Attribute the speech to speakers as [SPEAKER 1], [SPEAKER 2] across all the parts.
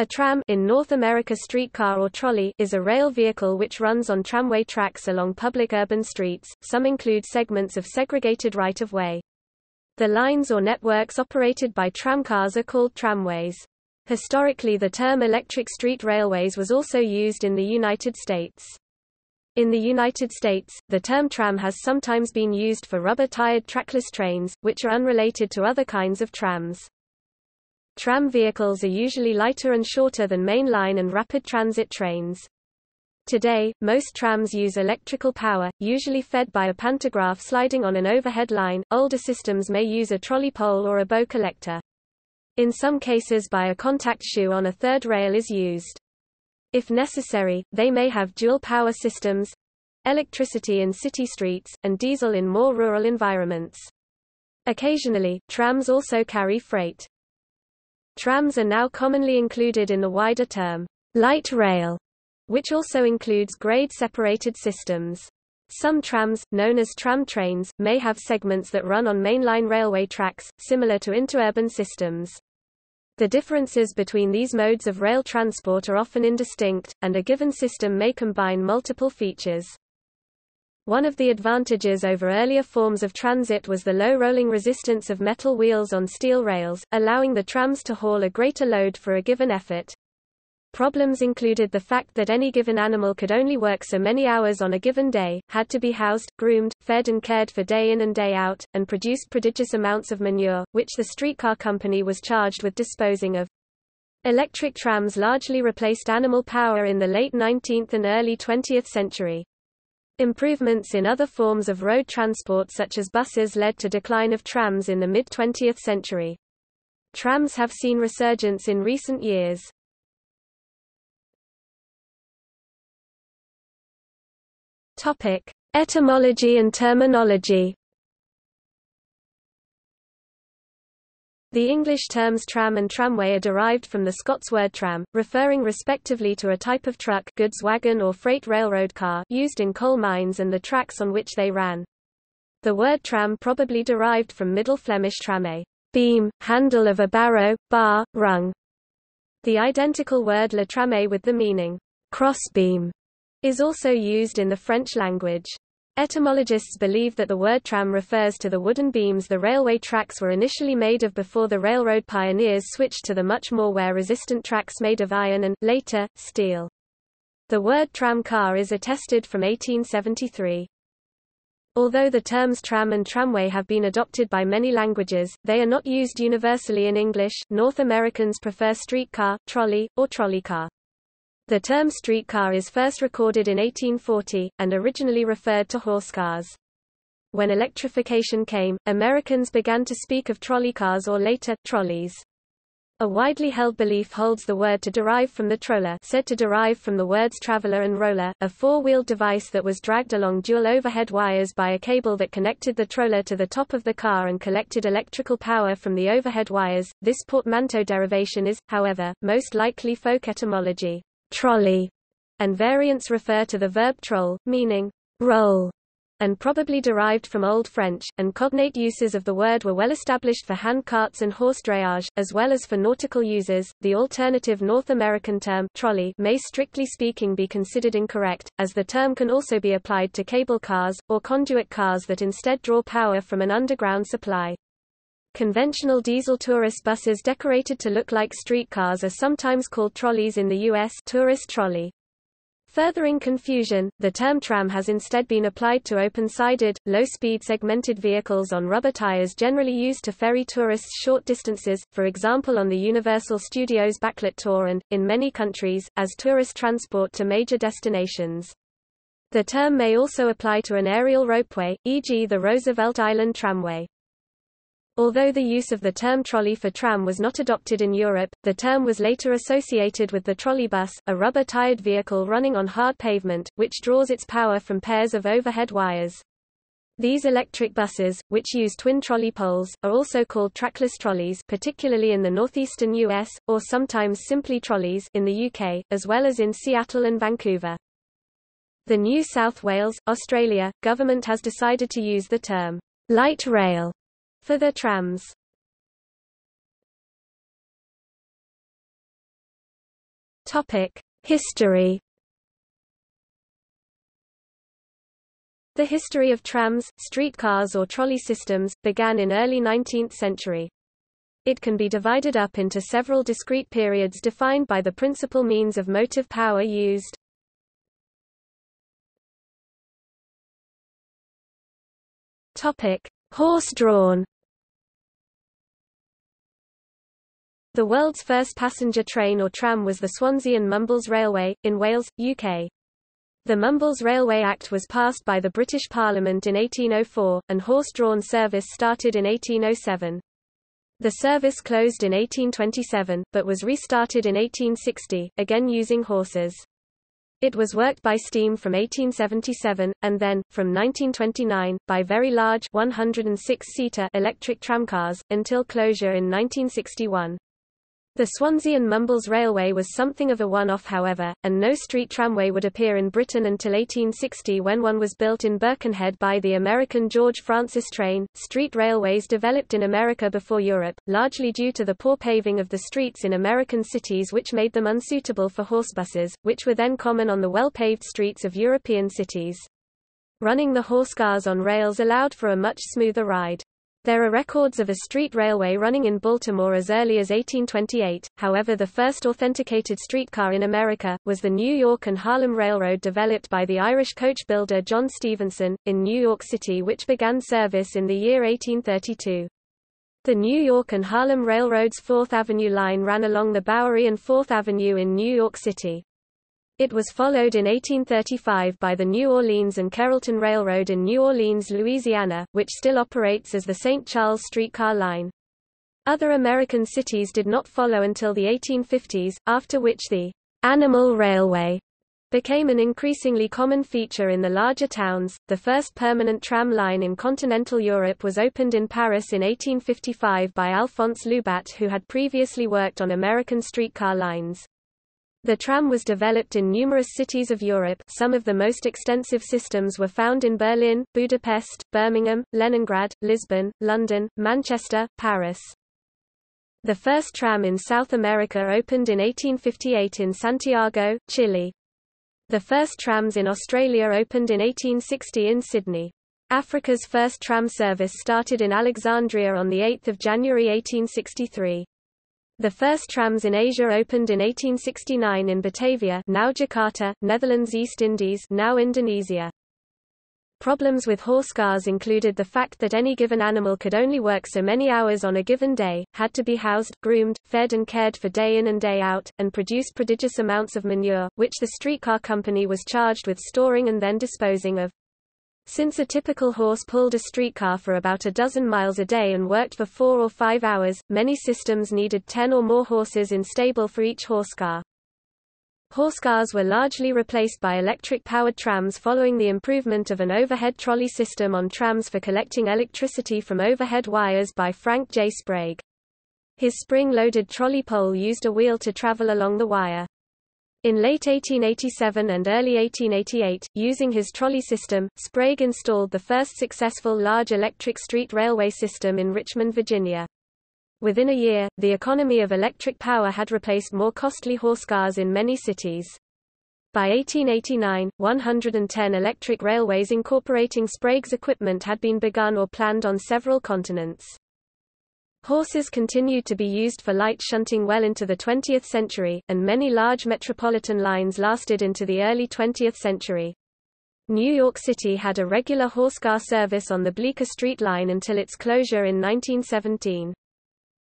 [SPEAKER 1] A tram in North America streetcar or trolley is a rail vehicle which runs on tramway tracks along public urban streets, some include segments of segregated right-of-way. The lines or networks operated by tramcars are called tramways. Historically the term electric street railways was also used in the United States. In the United States, the term tram has sometimes been used for rubber-tired trackless trains, which are unrelated to other kinds of trams. Tram vehicles are usually lighter and shorter than mainline and rapid transit trains. Today, most trams use electrical power, usually fed by a pantograph sliding on an overhead line. Older systems may use a trolley pole or a bow collector. In some cases by a contact shoe on a third rail is used. If necessary, they may have dual power systems, electricity in city streets, and diesel in more rural environments. Occasionally, trams also carry freight. Trams are now commonly included in the wider term, light rail, which also includes grade-separated systems. Some trams, known as tram trains, may have segments that run on mainline railway tracks, similar to interurban systems. The differences between these modes of rail transport are often indistinct, and a given system may combine multiple features. One of the advantages over earlier forms of transit was the low rolling resistance of metal wheels on steel rails, allowing the trams to haul a greater load for a given effort. Problems included the fact that any given animal could only work so many hours on a given day, had to be housed, groomed, fed and cared for day in and day out, and produced prodigious amounts of manure, which the streetcar company was charged with disposing of. Electric trams largely replaced animal power in the late 19th and early 20th century. Improvements in other forms of road transport such as buses led to decline of trams in the mid-20th century. Trams have seen resurgence in recent years. Topic: Etymology and terminology. The English terms tram and tramway are derived from the Scots word tram, referring respectively to a type of truck goods wagon or freight railroad car used in coal mines and the tracks on which they ran. The word tram probably derived from Middle Flemish trame, beam, handle of a barrow, bar, rung. The identical word le tramé with the meaning crossbeam is also used in the French language. Etymologists believe that the word tram refers to the wooden beams the railway tracks were initially made of before the railroad pioneers switched to the much more wear-resistant tracks made of iron and, later, steel. The word tram car is attested from 1873. Although the terms tram and tramway have been adopted by many languages, they are not used universally in English. North Americans prefer streetcar, trolley, or trolley car. The term streetcar is first recorded in 1840, and originally referred to horse cars. When electrification came, Americans began to speak of trolley cars or later, trolleys. A widely held belief holds the word to derive from the troller said to derive from the words traveler and roller, a four-wheeled device that was dragged along dual overhead wires by a cable that connected the troller to the top of the car and collected electrical power from the overhead wires. This portmanteau derivation is, however, most likely folk etymology trolley, and variants refer to the verb troll, meaning roll, and probably derived from Old French, and cognate uses of the word were well established for hand carts and horse drayage, as well as for nautical uses. The alternative North American term trolley may strictly speaking be considered incorrect, as the term can also be applied to cable cars, or conduit cars that instead draw power from an underground supply. Conventional diesel tourist buses decorated to look like streetcars are sometimes called trolleys in the U.S. tourist trolley. Furthering confusion, the term tram has instead been applied to open-sided, low-speed segmented vehicles on rubber tires generally used to ferry tourists short distances, for example on the Universal Studios backlot tour and, in many countries, as tourist transport to major destinations. The term may also apply to an aerial ropeway, e.g. the Roosevelt Island Tramway. Although the use of the term trolley for tram was not adopted in Europe, the term was later associated with the trolleybus, a rubber-tired vehicle running on hard pavement, which draws its power from pairs of overhead wires. These electric buses, which use twin trolley poles, are also called trackless trolleys particularly in the northeastern US, or sometimes simply trolleys in the UK, as well as in Seattle and Vancouver. The New South Wales, Australia, government has decided to use the term light rail for the trams. Topic: History The history of trams, streetcars or trolley systems, began in early 19th century. It can be divided up into several discrete periods defined by the principal means of motive power used. Horse-drawn The world's first passenger train or tram was the Swansea and Mumbles Railway, in Wales, UK. The Mumbles Railway Act was passed by the British Parliament in 1804, and horse-drawn service started in 1807. The service closed in 1827, but was restarted in 1860, again using horses. It was worked by steam from 1877, and then, from 1929, by very large 106-seater electric tramcars, until closure in 1961. The Swansea and Mumbles Railway was something of a one-off however, and no street tramway would appear in Britain until 1860 when one was built in Birkenhead by the American George Francis Train. Street railways developed in America before Europe, largely due to the poor paving of the streets in American cities which made them unsuitable for horsebuses, which were then common on the well-paved streets of European cities. Running the horse cars on rails allowed for a much smoother ride. There are records of a street railway running in Baltimore as early as 1828, however the first authenticated streetcar in America, was the New York and Harlem Railroad developed by the Irish coach builder John Stevenson, in New York City which began service in the year 1832. The New York and Harlem Railroad's 4th Avenue line ran along the Bowery and 4th Avenue in New York City. It was followed in 1835 by the New Orleans and Carrollton Railroad in New Orleans, Louisiana, which still operates as the St. Charles streetcar line. Other American cities did not follow until the 1850s, after which the Animal Railway became an increasingly common feature in the larger towns. The first permanent tram line in continental Europe was opened in Paris in 1855 by Alphonse Loubat who had previously worked on American streetcar lines. The tram was developed in numerous cities of Europe some of the most extensive systems were found in Berlin, Budapest, Birmingham, Leningrad, Lisbon, London, Manchester, Paris. The first tram in South America opened in 1858 in Santiago, Chile. The first trams in Australia opened in 1860 in Sydney. Africa's first tram service started in Alexandria on 8 January 1863. The first trams in Asia opened in 1869 in Batavia now Jakarta, Netherlands East Indies now Indonesia. Problems with horse cars included the fact that any given animal could only work so many hours on a given day, had to be housed, groomed, fed and cared for day in and day out, and produced prodigious amounts of manure, which the streetcar company was charged with storing and then disposing of. Since a typical horse pulled a streetcar for about a dozen miles a day and worked for four or five hours, many systems needed ten or more horses in stable for each horsecar. Horsecars were largely replaced by electric-powered trams following the improvement of an overhead trolley system on trams for collecting electricity from overhead wires by Frank J. Sprague. His spring-loaded trolley pole used a wheel to travel along the wire. In late 1887 and early 1888, using his trolley system, Sprague installed the first successful large electric street railway system in Richmond, Virginia. Within a year, the economy of electric power had replaced more costly horse cars in many cities. By 1889, 110 electric railways incorporating Sprague's equipment had been begun or planned on several continents. Horses continued to be used for light shunting well into the 20th century, and many large metropolitan lines lasted into the early 20th century. New York City had a regular horsecar service on the Bleecker Street line until its closure in 1917.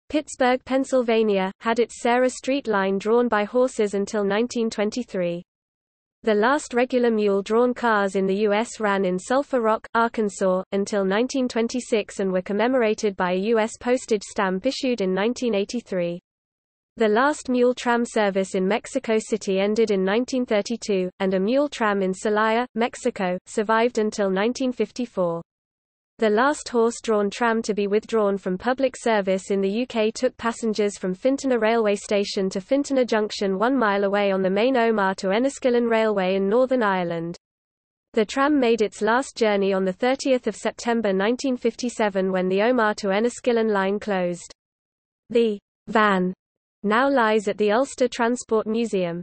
[SPEAKER 1] Pittsburgh, Pennsylvania, had its Sarah Street line drawn by horses until 1923. The last regular mule-drawn cars in the U.S. ran in Sulphur Rock, Arkansas, until 1926 and were commemorated by a U.S. postage stamp issued in 1983. The last mule tram service in Mexico City ended in 1932, and a mule tram in Celaya, Mexico, survived until 1954. The last horse-drawn tram to be withdrawn from public service in the UK took passengers from Fintona railway station to Fintona Junction one mile away on the main Omagh to Enniskillen Railway in Northern Ireland. The tram made its last journey on 30 September 1957 when the Omagh to Enniskillen line closed. The van now lies at the Ulster Transport Museum.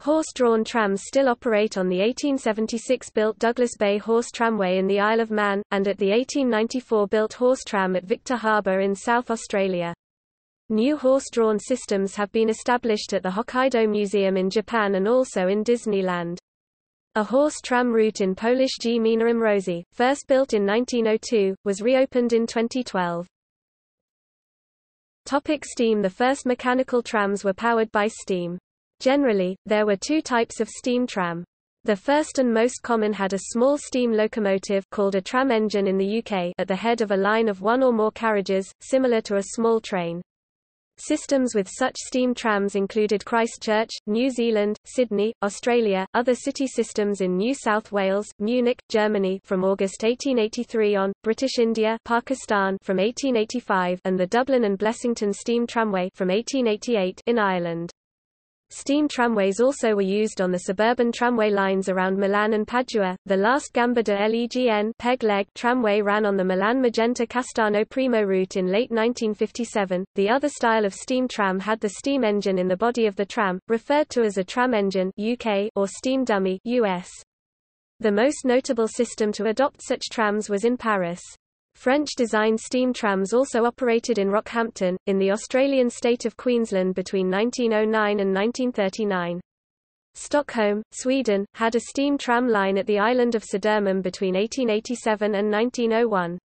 [SPEAKER 1] Horse-drawn trams still operate on the 1876-built Douglas Bay Horse Tramway in the Isle of Man, and at the 1894-built horse tram at Victor Harbor in South Australia. New horse-drawn systems have been established at the Hokkaido Museum in Japan and also in Disneyland. A horse tram route in Polish Gmina Mrozy, first built in 1902, was reopened in 2012. Topic steam The first mechanical trams were powered by steam. Generally, there were two types of steam tram. The first and most common had a small steam locomotive called a tram engine in the UK at the head of a line of one or more carriages, similar to a small train. Systems with such steam trams included Christchurch, New Zealand, Sydney, Australia, other city systems in New South Wales, Munich, Germany from August 1883 on, British India Pakistan from 1885 and the Dublin and Blessington Steam Tramway from 1888 in Ireland. Steam tramways also were used on the suburban tramway lines around Milan and Padua. The last Gamba de Legn peg leg tramway ran on the Milan Magenta Castano Primo route in late 1957. The other style of steam tram had the steam engine in the body of the tram, referred to as a tram engine UK or steam dummy US. The most notable system to adopt such trams was in Paris. French-designed steam trams also operated in Rockhampton, in the Australian state of Queensland between 1909 and 1939. Stockholm, Sweden, had a steam tram line at the island of Södermalm between 1887 and 1901.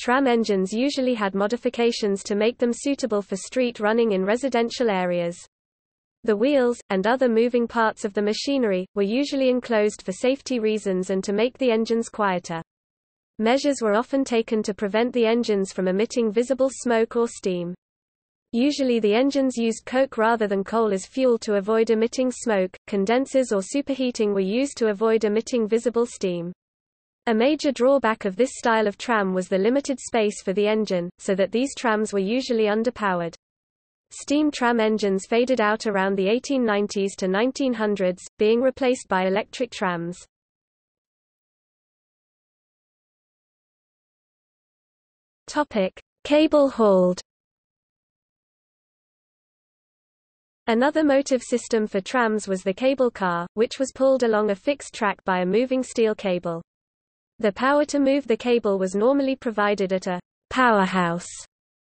[SPEAKER 1] Tram engines usually had modifications to make them suitable for street running in residential areas. The wheels, and other moving parts of the machinery, were usually enclosed for safety reasons and to make the engines quieter. Measures were often taken to prevent the engines from emitting visible smoke or steam. Usually the engines used coke rather than coal as fuel to avoid emitting smoke, condensers or superheating were used to avoid emitting visible steam. A major drawback of this style of tram was the limited space for the engine, so that these trams were usually underpowered. Steam tram engines faded out around the 1890s to 1900s, being replaced by electric trams. Topic: Cable hauled. Another motive system for trams was the cable car, which was pulled along a fixed track by a moving steel cable. The power to move the cable was normally provided at a powerhouse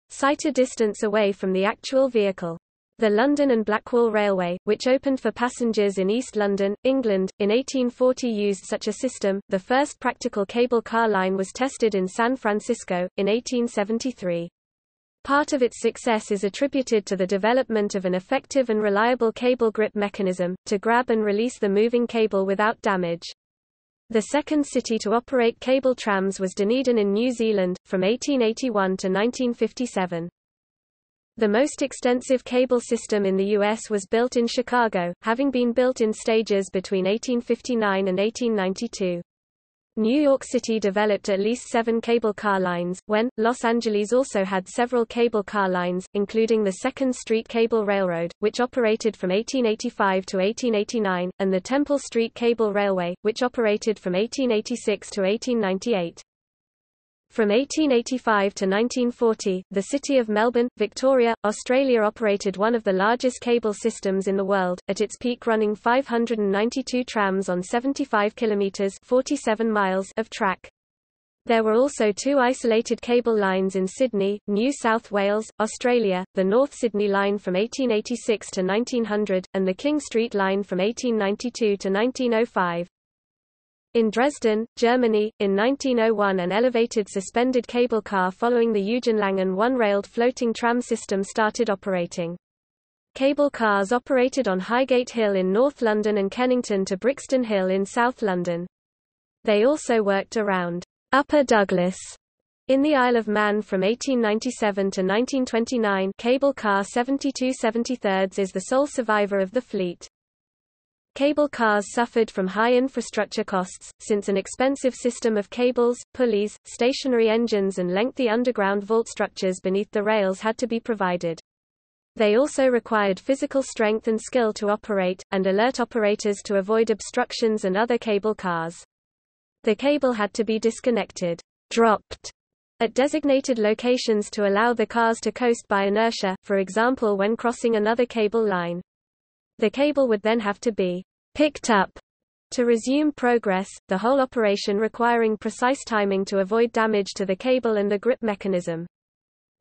[SPEAKER 1] site a distance away from the actual vehicle. The London and Blackwall Railway, which opened for passengers in East London, England, in 1840 used such a system. The first practical cable car line was tested in San Francisco, in 1873. Part of its success is attributed to the development of an effective and reliable cable grip mechanism, to grab and release the moving cable without damage. The second city to operate cable trams was Dunedin in New Zealand, from 1881 to 1957. The most extensive cable system in the U.S. was built in Chicago, having been built in stages between 1859 and 1892. New York City developed at least seven cable car lines, when, Los Angeles also had several cable car lines, including the Second Street Cable Railroad, which operated from 1885 to 1889, and the Temple Street Cable Railway, which operated from 1886 to 1898. From 1885 to 1940, the city of Melbourne, Victoria, Australia operated one of the largest cable systems in the world, at its peak running 592 trams on 75 kilometres 47 miles of track. There were also two isolated cable lines in Sydney, New South Wales, Australia, the North Sydney Line from 1886 to 1900, and the King Street Line from 1892 to 1905. In Dresden, Germany, in 1901 an elevated suspended cable car following the Eugen Langen one-railed floating tram system started operating. Cable cars operated on Highgate Hill in North London and Kennington to Brixton Hill in South London. They also worked around Upper Douglas in the Isle of Man from 1897 to 1929 cable car 7273 is the sole survivor of the fleet. Cable cars suffered from high infrastructure costs, since an expensive system of cables, pulleys, stationary engines and lengthy underground vault structures beneath the rails had to be provided. They also required physical strength and skill to operate, and alert operators to avoid obstructions and other cable cars. The cable had to be disconnected, dropped, at designated locations to allow the cars to coast by inertia, for example when crossing another cable line. The cable would then have to be picked up to resume progress, the whole operation requiring precise timing to avoid damage to the cable and the grip mechanism.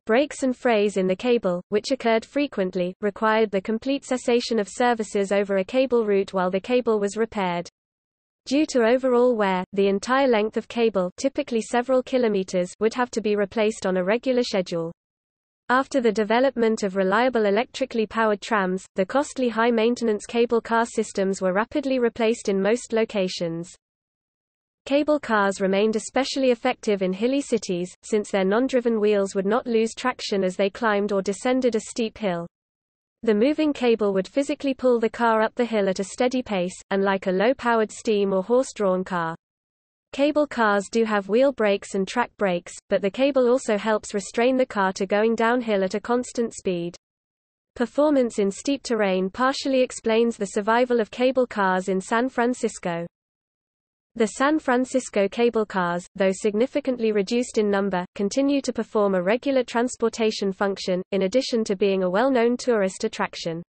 [SPEAKER 1] Breaks and frays in the cable, which occurred frequently, required the complete cessation of services over a cable route while the cable was repaired. Due to overall wear, the entire length of cable typically several kilometers would have to be replaced on a regular schedule. After the development of reliable electrically powered trams, the costly high-maintenance cable car systems were rapidly replaced in most locations. Cable cars remained especially effective in hilly cities, since their non-driven wheels would not lose traction as they climbed or descended a steep hill. The moving cable would physically pull the car up the hill at a steady pace, unlike a low-powered steam or horse-drawn car. Cable cars do have wheel brakes and track brakes, but the cable also helps restrain the car to going downhill at a constant speed. Performance in steep terrain partially explains the survival of cable cars in San Francisco. The San Francisco cable cars, though significantly reduced in number, continue to perform a regular transportation function, in addition to being a well-known tourist attraction.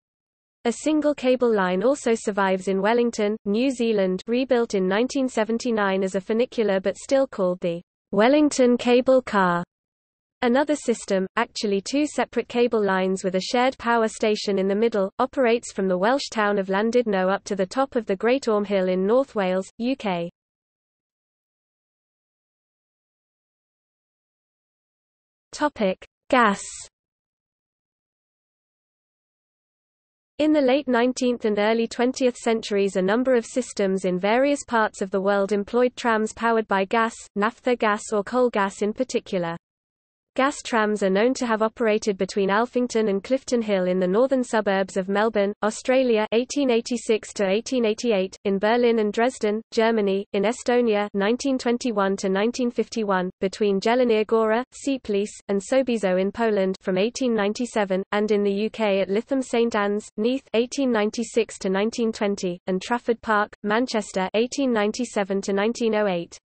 [SPEAKER 1] A single cable line also survives in Wellington, New Zealand rebuilt in 1979 as a funicular but still called the Wellington Cable Car. Another system, actually two separate cable lines with a shared power station in the middle, operates from the Welsh town of Llandudno up to the top of the Great Orme Hill in North Wales, UK. Topic: Gas In the late 19th and early 20th centuries a number of systems in various parts of the world employed trams powered by gas, naphtha gas or coal gas in particular. Gas trams are known to have operated between Alphington and Clifton Hill in the northern suburbs of Melbourne, Australia 1886 to 1888, in Berlin and Dresden, Germany, in Estonia 1921 to 1951, between Jelenia Góra, and Sobieszów in Poland from 1897, and in the UK at Lytham St Anne's, Neath 1896 to 1920, and Trafford Park, Manchester 1897 to 1908.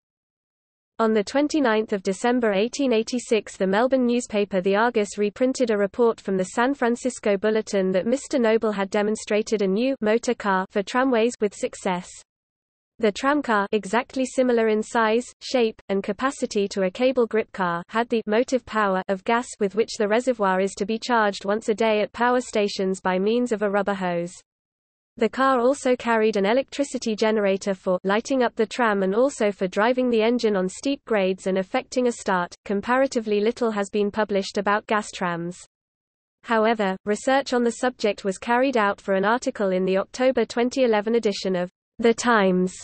[SPEAKER 1] On 29 December 1886 the Melbourne newspaper The Argus reprinted a report from the San Francisco Bulletin that Mr. Noble had demonstrated a new motor car for tramways with success. The tramcar exactly similar in size, shape, and capacity to a cable grip car had the motive power of gas with which the reservoir is to be charged once a day at power stations by means of a rubber hose. The car also carried an electricity generator for lighting up the tram and also for driving the engine on steep grades and effecting a start. Comparatively little has been published about gas trams. However, research on the subject was carried out for an article in the October 2011 edition of The Times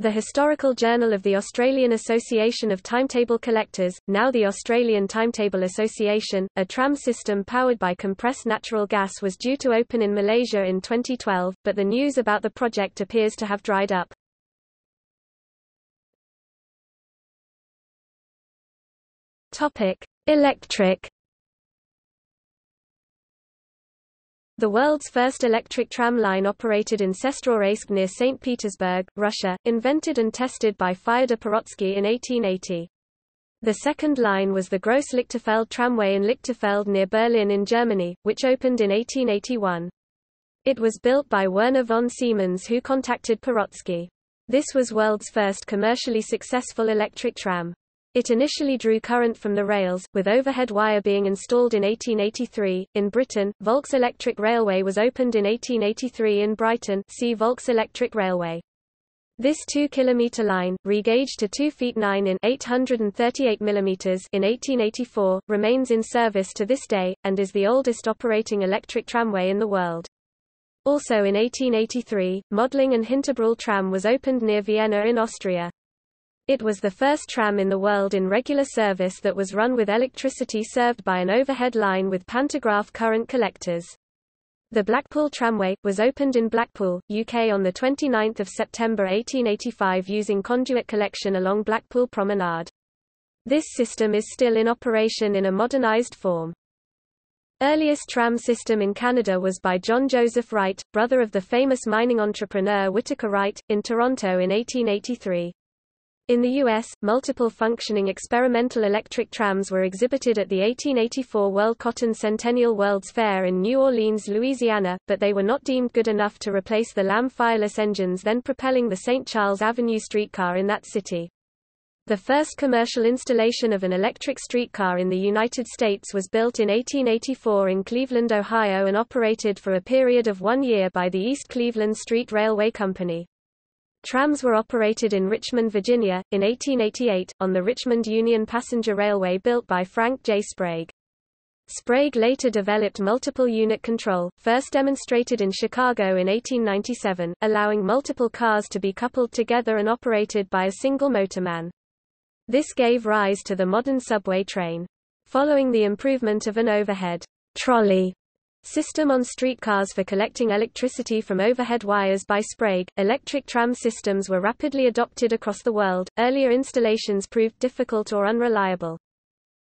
[SPEAKER 1] the Historical Journal of the Australian Association of Timetable Collectors, now the Australian Timetable Association, a tram system powered by compressed natural gas was due to open in Malaysia in 2012, but the news about the project appears to have dried up. Topic: Electric The world's first electric tram line operated in Sestroretsk near St. Petersburg, Russia, invented and tested by Fyodor Pirotsky in 1880. The second line was the Gross-Lichterfelde tramway in Lichterfelde near Berlin in Germany, which opened in 1881. It was built by Werner von Siemens who contacted Pirotsky. This was world's first commercially successful electric tram. It initially drew current from the rails, with overhead wire being installed in 1883. In Britain, Volks Electric Railway was opened in 1883 in Brighton see Volks Electric Railway. This 2-kilometre line, regauged to 2 feet 9 in 838 millimeters in 1884, remains in service to this day, and is the oldest operating electric tramway in the world. Also in 1883, Mödling and Hinterbrühl tram was opened near Vienna in Austria. It was the first tram in the world in regular service that was run with electricity served by an overhead line with pantograph current collectors. The Blackpool Tramway, was opened in Blackpool, UK on 29 September 1885 using conduit collection along Blackpool Promenade. This system is still in operation in a modernised form. Earliest tram system in Canada was by John Joseph Wright, brother of the famous mining entrepreneur Whitaker Wright, in Toronto in 1883. In the U.S., multiple functioning experimental electric trams were exhibited at the 1884 World Cotton Centennial World's Fair in New Orleans, Louisiana, but they were not deemed good enough to replace the Lamb fireless engines then propelling the St. Charles Avenue streetcar in that city. The first commercial installation of an electric streetcar in the United States was built in 1884 in Cleveland, Ohio and operated for a period of one year by the East Cleveland Street Railway Company. Trams were operated in Richmond, Virginia, in 1888, on the Richmond Union Passenger Railway built by Frank J. Sprague. Sprague later developed multiple unit control, first demonstrated in Chicago in 1897, allowing multiple cars to be coupled together and operated by a single motorman. This gave rise to the modern subway train. Following the improvement of an overhead trolley System on streetcars for collecting electricity from overhead wires by Sprague. Electric tram systems were rapidly adopted across the world. Earlier installations proved difficult or unreliable.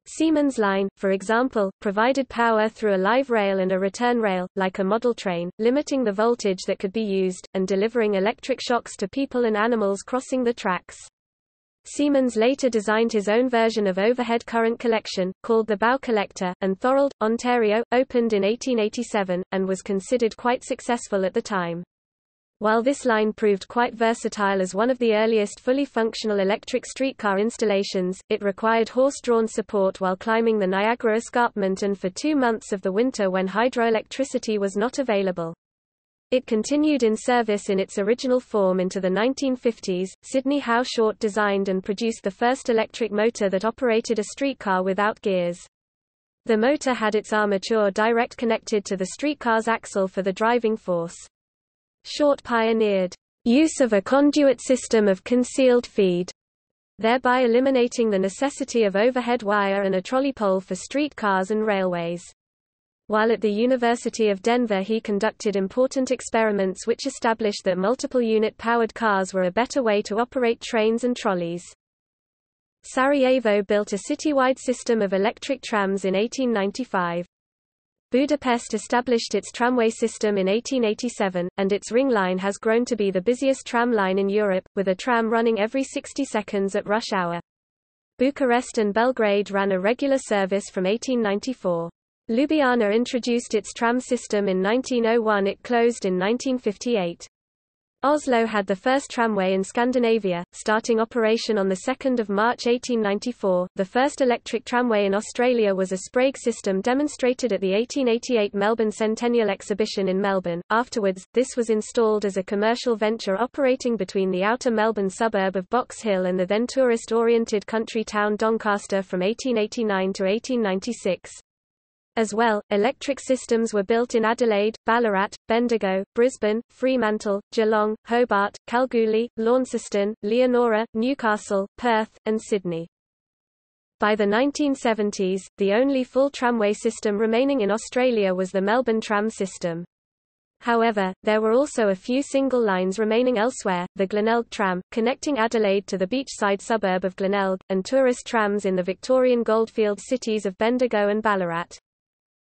[SPEAKER 1] Siemens Line, for example, provided power through a live rail and a return rail, like a model train, limiting the voltage that could be used, and delivering electric shocks to people and animals crossing the tracks. Siemens later designed his own version of overhead current collection, called the Bow Collector, and Thorold, Ontario, opened in 1887, and was considered quite successful at the time. While this line proved quite versatile as one of the earliest fully functional electric streetcar installations, it required horse-drawn support while climbing the Niagara Escarpment and for two months of the winter when hydroelectricity was not available. It continued in service in its original form into the 1950s. Sidney Howe Short designed and produced the first electric motor that operated a streetcar without gears. The motor had its armature direct connected to the streetcar's axle for the driving force. Short pioneered use of a conduit system of concealed feed, thereby eliminating the necessity of overhead wire and a trolley pole for streetcars and railways. While at the University of Denver he conducted important experiments which established that multiple unit-powered cars were a better way to operate trains and trolleys. Sarajevo built a citywide system of electric trams in 1895. Budapest established its tramway system in 1887, and its ring line has grown to be the busiest tram line in Europe, with a tram running every 60 seconds at rush hour. Bucharest and Belgrade ran a regular service from 1894. Ljubljana introduced its tram system in 1901 it closed in 1958. Oslo had the first tramway in Scandinavia, starting operation on 2 March 1894. The first electric tramway in Australia was a Sprague system demonstrated at the 1888 Melbourne Centennial Exhibition in Melbourne. Afterwards, this was installed as a commercial venture operating between the outer Melbourne suburb of Box Hill and the then tourist-oriented country town Doncaster from 1889 to 1896. As well, electric systems were built in Adelaide, Ballarat, Bendigo, Brisbane, Fremantle, Geelong, Hobart, Kalgoorlie, Launceston, Leonora, Newcastle, Perth, and Sydney. By the 1970s, the only full tramway system remaining in Australia was the Melbourne tram system. However, there were also a few single lines remaining elsewhere, the Glenelg tram, connecting Adelaide to the beachside suburb of Glenelg, and tourist trams in the Victorian goldfield cities of Bendigo and Ballarat.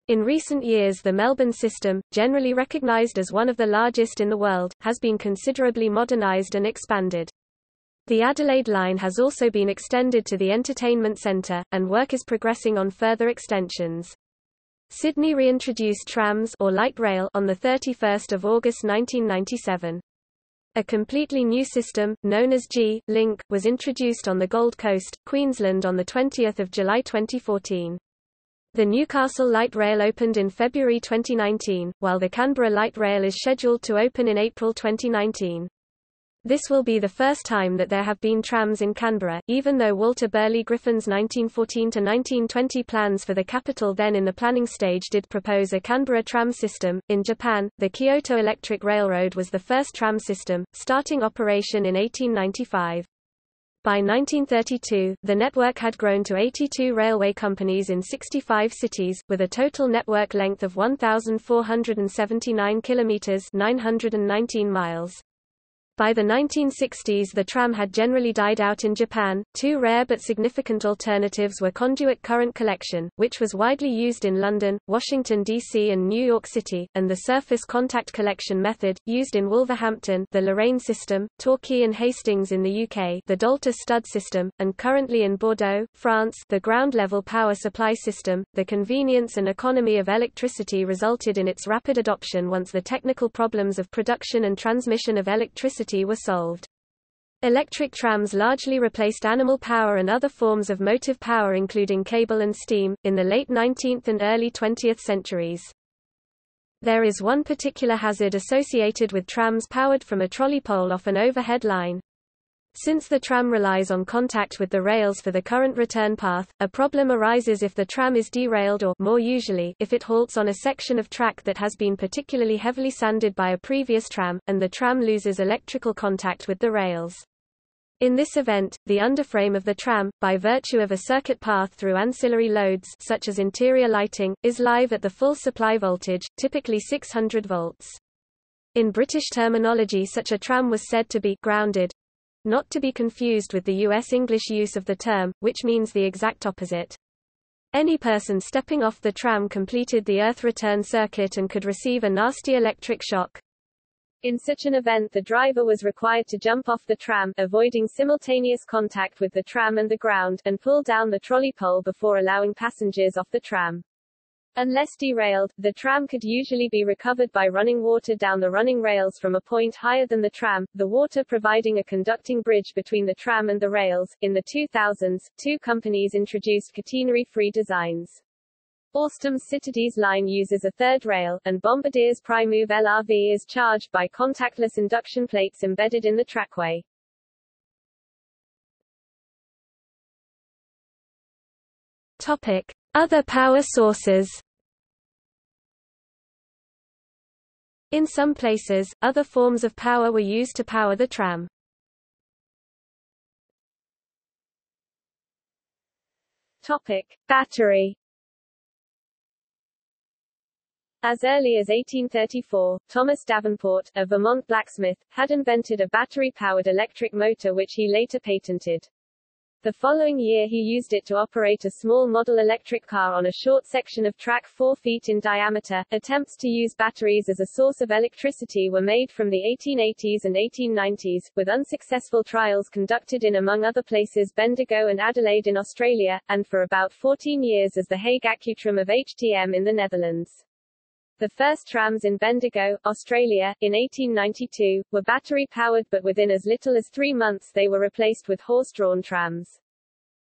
[SPEAKER 1] In recent years the Melbourne system, generally recognised as one of the largest in the world, has been considerably modernised and expanded. The Adelaide line has also been extended to the entertainment centre, and work is progressing on further extensions. Sydney reintroduced trams or light rail on 31 August 1997. A completely new system, known as G-Link, was introduced on the Gold Coast, Queensland on 20 July 2014. The Newcastle Light Rail opened in February 2019, while the Canberra Light Rail is scheduled to open in April 2019. This will be the first time that there have been trams in Canberra, even though Walter Burley Griffin's 1914-1920 plans for the capital then in the planning stage did propose a Canberra tram system. In Japan, the Kyoto Electric Railroad was the first tram system, starting operation in 1895. By 1932, the network had grown to 82 railway companies in 65 cities, with a total network length of 1,479 kilometers (919 miles). By the 1960s the tram had generally died out in Japan. Two rare but significant alternatives were conduit current collection, which was widely used in London, Washington, D.C. and New York City, and the surface contact collection method, used in Wolverhampton the Lorraine system, Torquay and Hastings in the UK the Dolter stud system, and currently in Bordeaux, France the ground-level power supply system. The convenience and economy of electricity resulted in its rapid adoption once the technical problems of production and transmission of electricity were solved. Electric trams largely replaced animal power and other forms of motive power including cable and steam, in the late 19th and early 20th centuries. There is one particular hazard associated with trams powered from a trolley pole off an overhead line. Since the tram relies on contact with the rails for the current return path, a problem arises if the tram is derailed or more usually, if it halts on a section of track that has been particularly heavily sanded by a previous tram, and the tram loses electrical contact with the rails. In this event, the underframe of the tram, by virtue of a circuit path through ancillary loads such as interior lighting, is live at the full supply voltage, typically 600 volts. In British terminology such a tram was said to be grounded, not to be confused with the U.S. English use of the term, which means the exact opposite. Any person stepping off the tram completed the earth return circuit and could receive a nasty electric shock. In such an event the driver was required to jump off the tram, avoiding simultaneous contact with the tram and the ground, and pull down the trolley pole before allowing passengers off the tram. Unless derailed, the tram could usually be recovered by running water down the running rails from a point higher than the tram, the water providing a conducting bridge between the tram and the rails. In the 2000s, two companies introduced catenary-free designs. Alstom's Citadis line uses a third rail, and Bombardier's Primove LRV is charged by contactless induction plates embedded in the trackway. Topic. Other power sources In some places, other forms of power were used to power the tram. Topic: Battery. As early as 1834, Thomas Davenport, a Vermont blacksmith, had invented a battery-powered electric motor which he later patented. The following year he used it to operate a small model electric car on a short section of track 4 feet in diameter. Attempts to use batteries as a source of electricity were made from the 1880s and 1890s, with unsuccessful trials conducted in among other places Bendigo and Adelaide in Australia, and for about 14 years as the Hague Accutram of HTM in the Netherlands. The first trams in Bendigo, Australia, in 1892, were battery-powered but within as little as three months they were replaced with horse-drawn trams.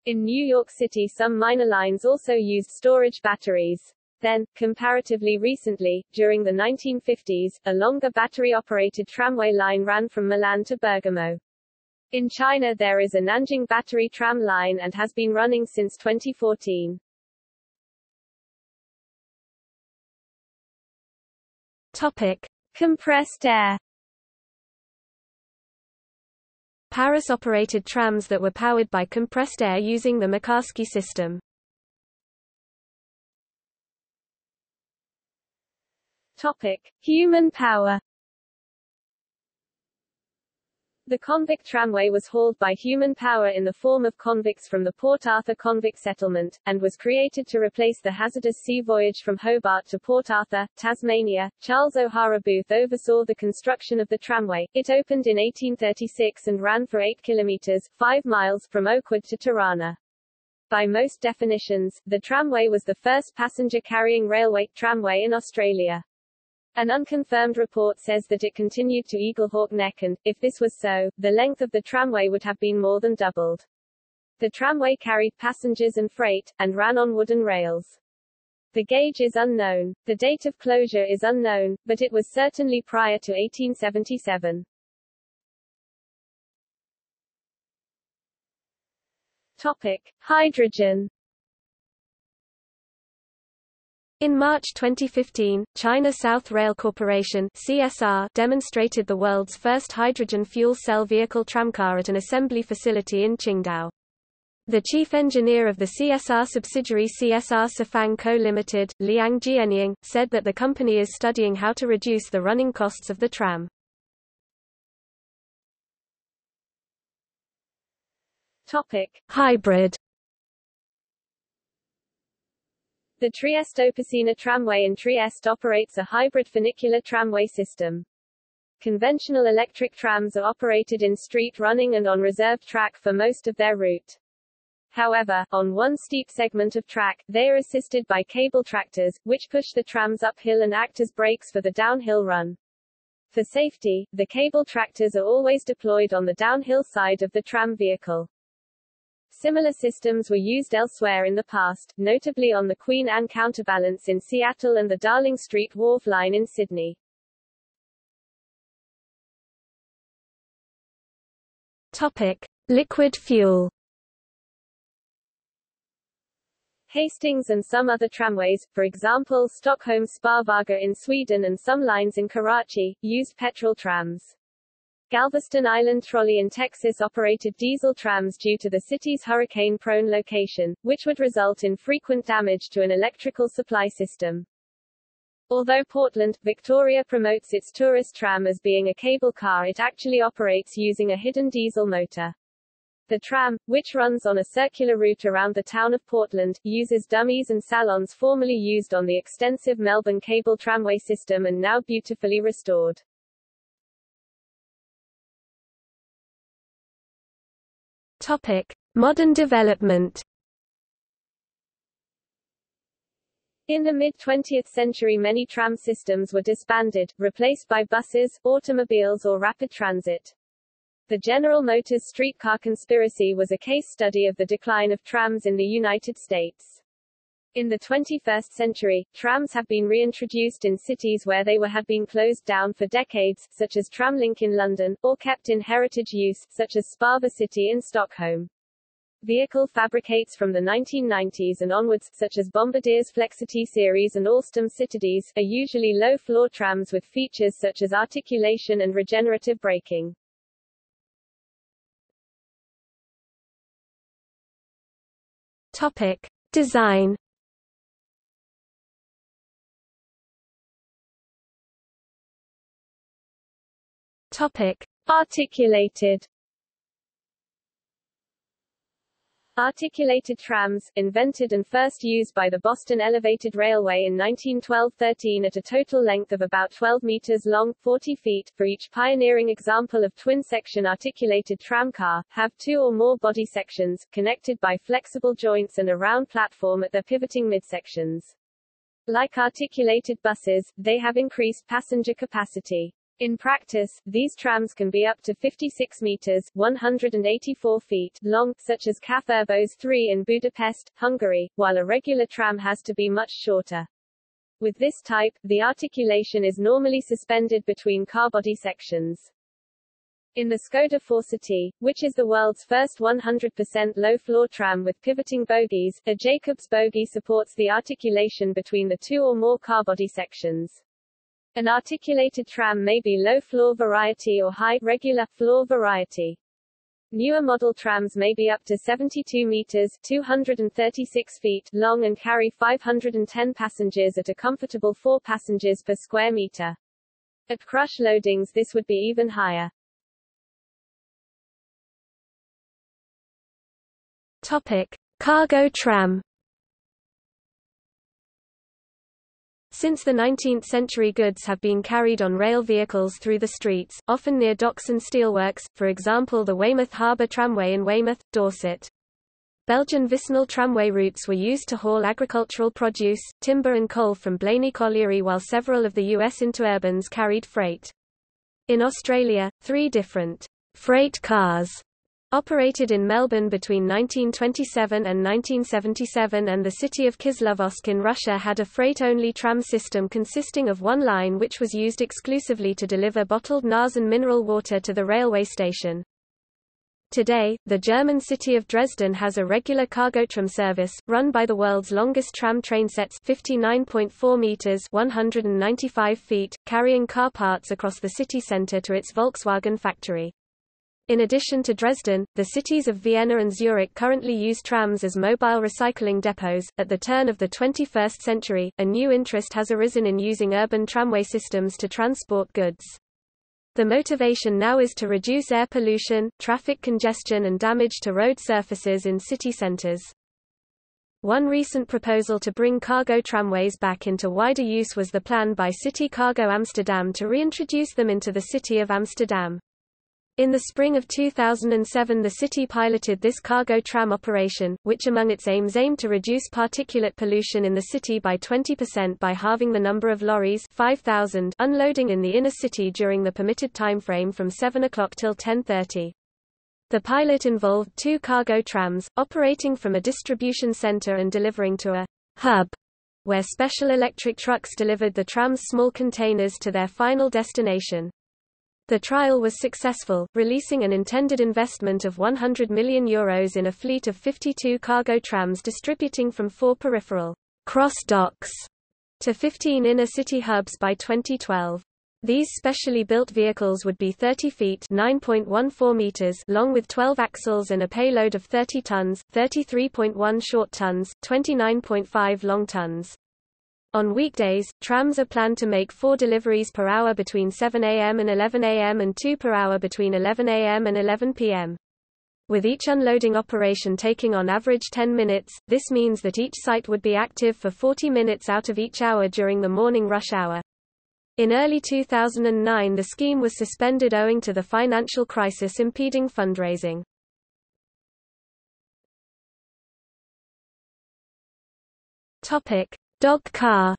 [SPEAKER 1] In New York City some minor lines also used storage batteries. Then, comparatively recently, during the 1950s, a longer battery-operated tramway line ran from Milan to Bergamo. In China there is a Nanjing battery tram line and has been running since 2014. Topic: Compressed air. Paris-operated trams that were powered by compressed air using the Mekarski system. Topic: Human power. The convict tramway was hauled by human power in the form of convicts from the Port Arthur convict settlement, and was created to replace the hazardous sea voyage from Hobart to Port Arthur, Tasmania. Charles O'Hara Booth oversaw the construction of the tramway. It opened in 1836 and ran for 8 kilometers, 5 miles, from Oakwood to Taranna. By most definitions, the tramway was the first passenger-carrying railway tramway in Australia. An unconfirmed report says that it continued to Eaglehawk Neck and, if this was so, the length of the tramway would have been more than doubled. The tramway carried passengers and freight, and ran on wooden rails. The gauge is unknown. The date of closure is unknown, but it was certainly prior to 1877. Topic. Hydrogen in March 2015, China South Rail Corporation (CSR) demonstrated the world's first hydrogen fuel cell vehicle tramcar at an assembly facility in Qingdao. The chief engineer of the CSR subsidiary CSR Sifang Co Limited, Liang Jianying, said that the company is studying how to reduce the running costs of the tram.
[SPEAKER 2] Topic:
[SPEAKER 1] Hybrid
[SPEAKER 2] The Trieste-Opicina tramway in Trieste operates a hybrid funicular tramway system. Conventional electric trams are operated in street running and on reserved track for most of their route. However, on one steep segment of track, they are assisted by cable tractors, which push the trams uphill and act as brakes for the downhill run. For safety, the cable tractors are always deployed on the downhill side of the tram vehicle. Similar systems were used elsewhere in the past, notably on the Queen Anne counterbalance in Seattle and the Darling Street Wharf Line in Sydney.
[SPEAKER 1] Topic: Liquid fuel.
[SPEAKER 2] Hastings and some other tramways, for example Stockholm Spårvägar in Sweden and some lines in Karachi, used petrol trams. Galveston Island Trolley in Texas operated diesel trams due to the city's hurricane-prone location, which would result in frequent damage to an electrical supply system. Although Portland, Victoria promotes its tourist tram as being a cable car it actually operates using a hidden diesel motor. The tram, which runs on a circular route around the town of Portland, uses dummies and salons formerly used on the extensive Melbourne cable tramway system and now beautifully restored.
[SPEAKER 1] Topic: Modern development.
[SPEAKER 2] In the mid-20th century many tram systems were disbanded, replaced by buses, automobiles or rapid transit. The General Motors streetcar conspiracy was a case study of the decline of trams in the United States. In the 21st century, trams have been reintroduced in cities where they were been closed down for decades, such as Tramlink in London, or kept in heritage use, such as Spårväg City in Stockholm. Vehicle fabricates from the 1990s and onwards, such as Bombardier's Flexity series and Alstom Citadis, are usually low-floor trams with features such as articulation and regenerative braking.
[SPEAKER 1] Topic. Design Topic:
[SPEAKER 2] Articulated Articulated trams, invented and first used by the Boston Elevated Railway in 1912-13 at a total length of about 12 meters long 40 feet, for each pioneering example of twin-section articulated tramcar, have two or more body sections, connected by flexible joints and a round platform at their pivoting midsections. Like articulated buses, they have increased passenger capacity. In practice, these trams can be up to 56 meters 184 feet long, such as CAF Urbos 3 in Budapest, Hungary, while a regular tram has to be much shorter. With this type, the articulation is normally suspended between car body sections. In the Skoda Forcity, which is the world's first 100% low-floor tram with pivoting bogies, a Jacobs bogie supports the articulation between the two or more car body sections. An articulated tram may be low-floor variety or high, regular, floor variety. Newer model trams may be up to 72 meters 236 feet long and carry 510 passengers at a comfortable 4 passengers per square meter. At crush loadings this would be even higher.
[SPEAKER 1] Topic: Cargo tram Since the 19th century goods have been carried on rail vehicles through the streets, often near docks and steelworks, for example the Weymouth Harbour Tramway in Weymouth, Dorset. Belgian vicinal tramway routes were used to haul agricultural produce, timber and coal from Blaney Colliery while several of the U.S. interurbans carried freight. In Australia, three different freight cars Operated in Melbourne between 1927 and 1977 and the city of Kislovodsk in Russia had a freight-only tram system consisting of one line which was used exclusively to deliver bottled Narzan mineral water to the railway station. Today, the German city of Dresden has a regular cargo tram service, run by the world's longest tram train sets 59.4 meters 195 feet, carrying car parts across the city center to its Volkswagen factory. In addition to Dresden, the cities of Vienna and Zurich currently use trams as mobile recycling depots. At the turn of the 21st century, a new interest has arisen in using urban tramway systems to transport goods. The motivation now is to reduce air pollution, traffic congestion and damage to road surfaces in city centers. One recent proposal to bring cargo tramways back into wider use was the plan by City Cargo Amsterdam to reintroduce them into the city of Amsterdam. In the spring of 2007 the city piloted this cargo tram operation, which among its aims aimed to reduce particulate pollution in the city by 20% by halving the number of lorries 5,000 unloading in the inner city during the permitted timeframe from 7 o'clock till 10.30. The pilot involved two cargo trams, operating from a distribution center and delivering to a hub, where special electric trucks delivered the tram's small containers to their final destination. The trial was successful, releasing an intended investment of €100 million Euros in a fleet of 52 cargo trams distributing from four peripheral cross docks to 15 inner city hubs by 2012. These specially built vehicles would be 30 feet (9.14 meters) long with 12 axles and a payload of 30 tons, 33.1 short tons, 29.5 long tons. On weekdays, trams are planned to make four deliveries per hour between 7 a.m. and 11 a.m. and two per hour between 11 a.m. and 11 p.m. With each unloading operation taking on average 10 minutes, this means that each site would be active for 40 minutes out of each hour during the morning rush hour. In early 2009 the scheme was suspended owing to the financial crisis impeding fundraising. Topic: Dog car.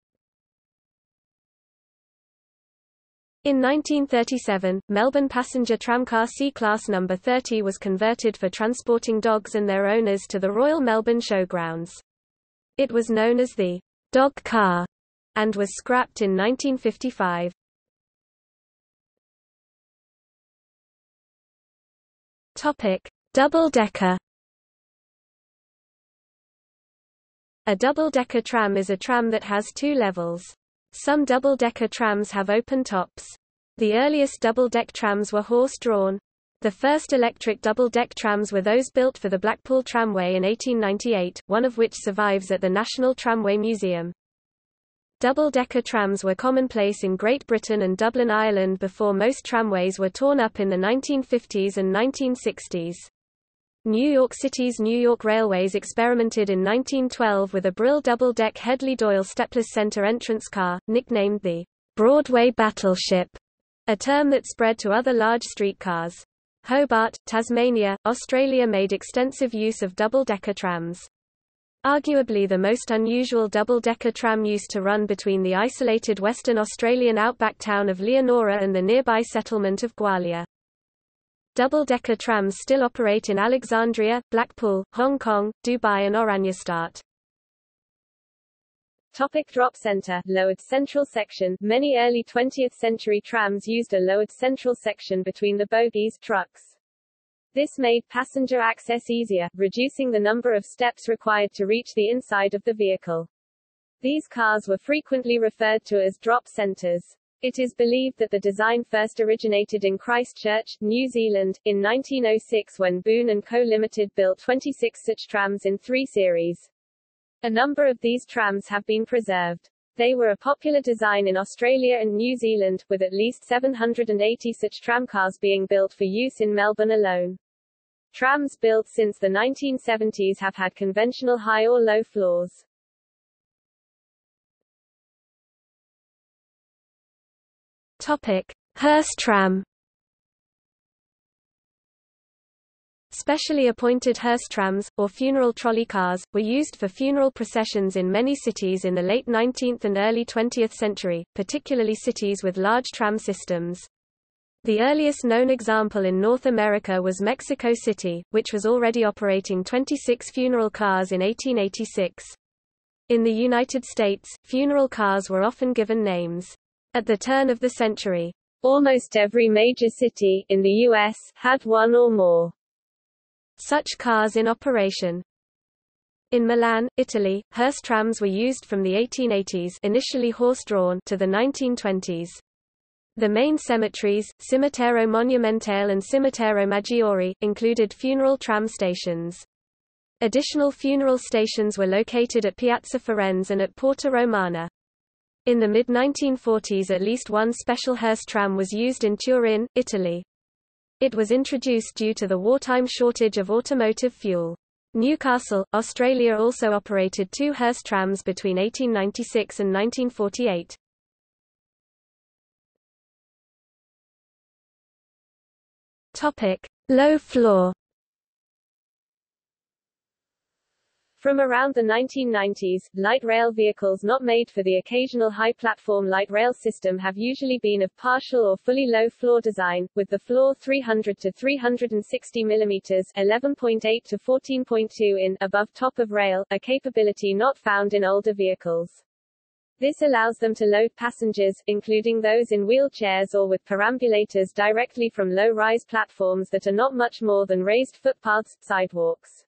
[SPEAKER 1] In 1937, Melbourne passenger tramcar C-Class No. 30 was converted for transporting dogs and their owners to the Royal Melbourne Showgrounds. It was known as the dog car and was scrapped in 1955. Topic: Double-decker. A double-decker tram is a tram that has two levels. Some double-decker trams have open tops. The earliest double-deck trams were horse-drawn. The first electric double-deck trams were those built for the Blackpool Tramway in 1898, one of which survives at the National Tramway Museum. Double-decker trams were commonplace in Great Britain and Dublin, Ireland before most tramways were torn up in the 1950s and 1960s. New York City's New York Railways experimented in 1912 with a Brill double-deck Hedley-Doyle stepless center entrance car, nicknamed the Broadway Battleship, a term that spread to other large streetcars. Hobart, Tasmania, Australia made extensive use of double-decker trams. Arguably the most unusual double-decker tram used to run between the isolated Western Australian outback town of Leonora and the nearby settlement of Gwalia. Double-decker trams still operate in Alexandria, Blackpool, Hong Kong, Dubai and Oranjestad.
[SPEAKER 2] Topic drop center, lowered central section. Many early 20th century trams used a lowered central section between the bogies trucks. This made passenger access easier, reducing the number of steps required to reach the inside of the vehicle. These cars were frequently referred to as drop centers. It is believed that the design first originated in Christchurch, New Zealand, in 1906 when Boon & Co. Limited built 26 such trams in three series. A number of these trams have been preserved. They were a popular design in Australia and New Zealand, with at least 780 such tramcars being built for use in Melbourne alone. Trams built since the 1970s have had conventional high or low floors.
[SPEAKER 1] Topic: Hearse tram. Specially appointed hearse trams, or funeral trolley cars, were used for funeral processions in many cities in the late 19th and early 20th century, particularly cities with large tram systems. The earliest known example in North America was Mexico City, which was already operating 26 funeral cars in 1886. In the United States, funeral cars were often given names. At the turn of the century,
[SPEAKER 2] almost every major city in the U.S. had one or more
[SPEAKER 1] such cars in operation. In Milan, Italy, hearse trams were used from the 1880s initially horse-drawn to the 1920s. The main cemeteries, Cimitero Monumentale and Cimitero Maggiore, included funeral tram stations. Additional funeral stations were located at Piazza Firenze and at Porta Romana. In the mid-1940s at least one special hearse tram was used in Turin, Italy. It was introduced due to the wartime shortage of automotive fuel. Newcastle, Australia also operated two hearse trams between 1896 and 1948. Topic: Low floor.
[SPEAKER 2] From around the 1990s, light rail vehicles not made for the occasional high-platform light rail system have usually been of partial or fully low-floor design, with the floor 300 to 360 mm 11.8 to 14.2 in above top of rail, a capability not found in older vehicles. This allows them to load passengers, including those in wheelchairs or with perambulators directly from low-rise platforms that are not much more than raised footpaths, sidewalks.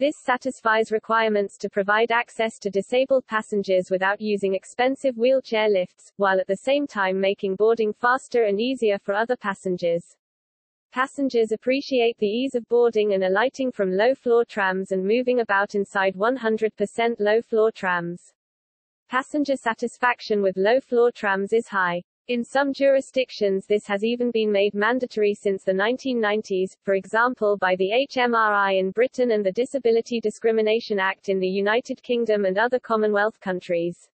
[SPEAKER 2] This satisfies requirements to provide access to disabled passengers without using expensive wheelchair lifts, while at the same time making boarding faster and easier for other passengers. Passengers appreciate the ease of boarding and alighting from low-floor trams and moving about inside 100% low-floor trams. Passenger satisfaction with low-floor trams is high. In some jurisdictions this has even been made mandatory since the 1990s, for example by the HMRI in Britain and the Disability Discrimination Act in the United Kingdom and other Commonwealth countries.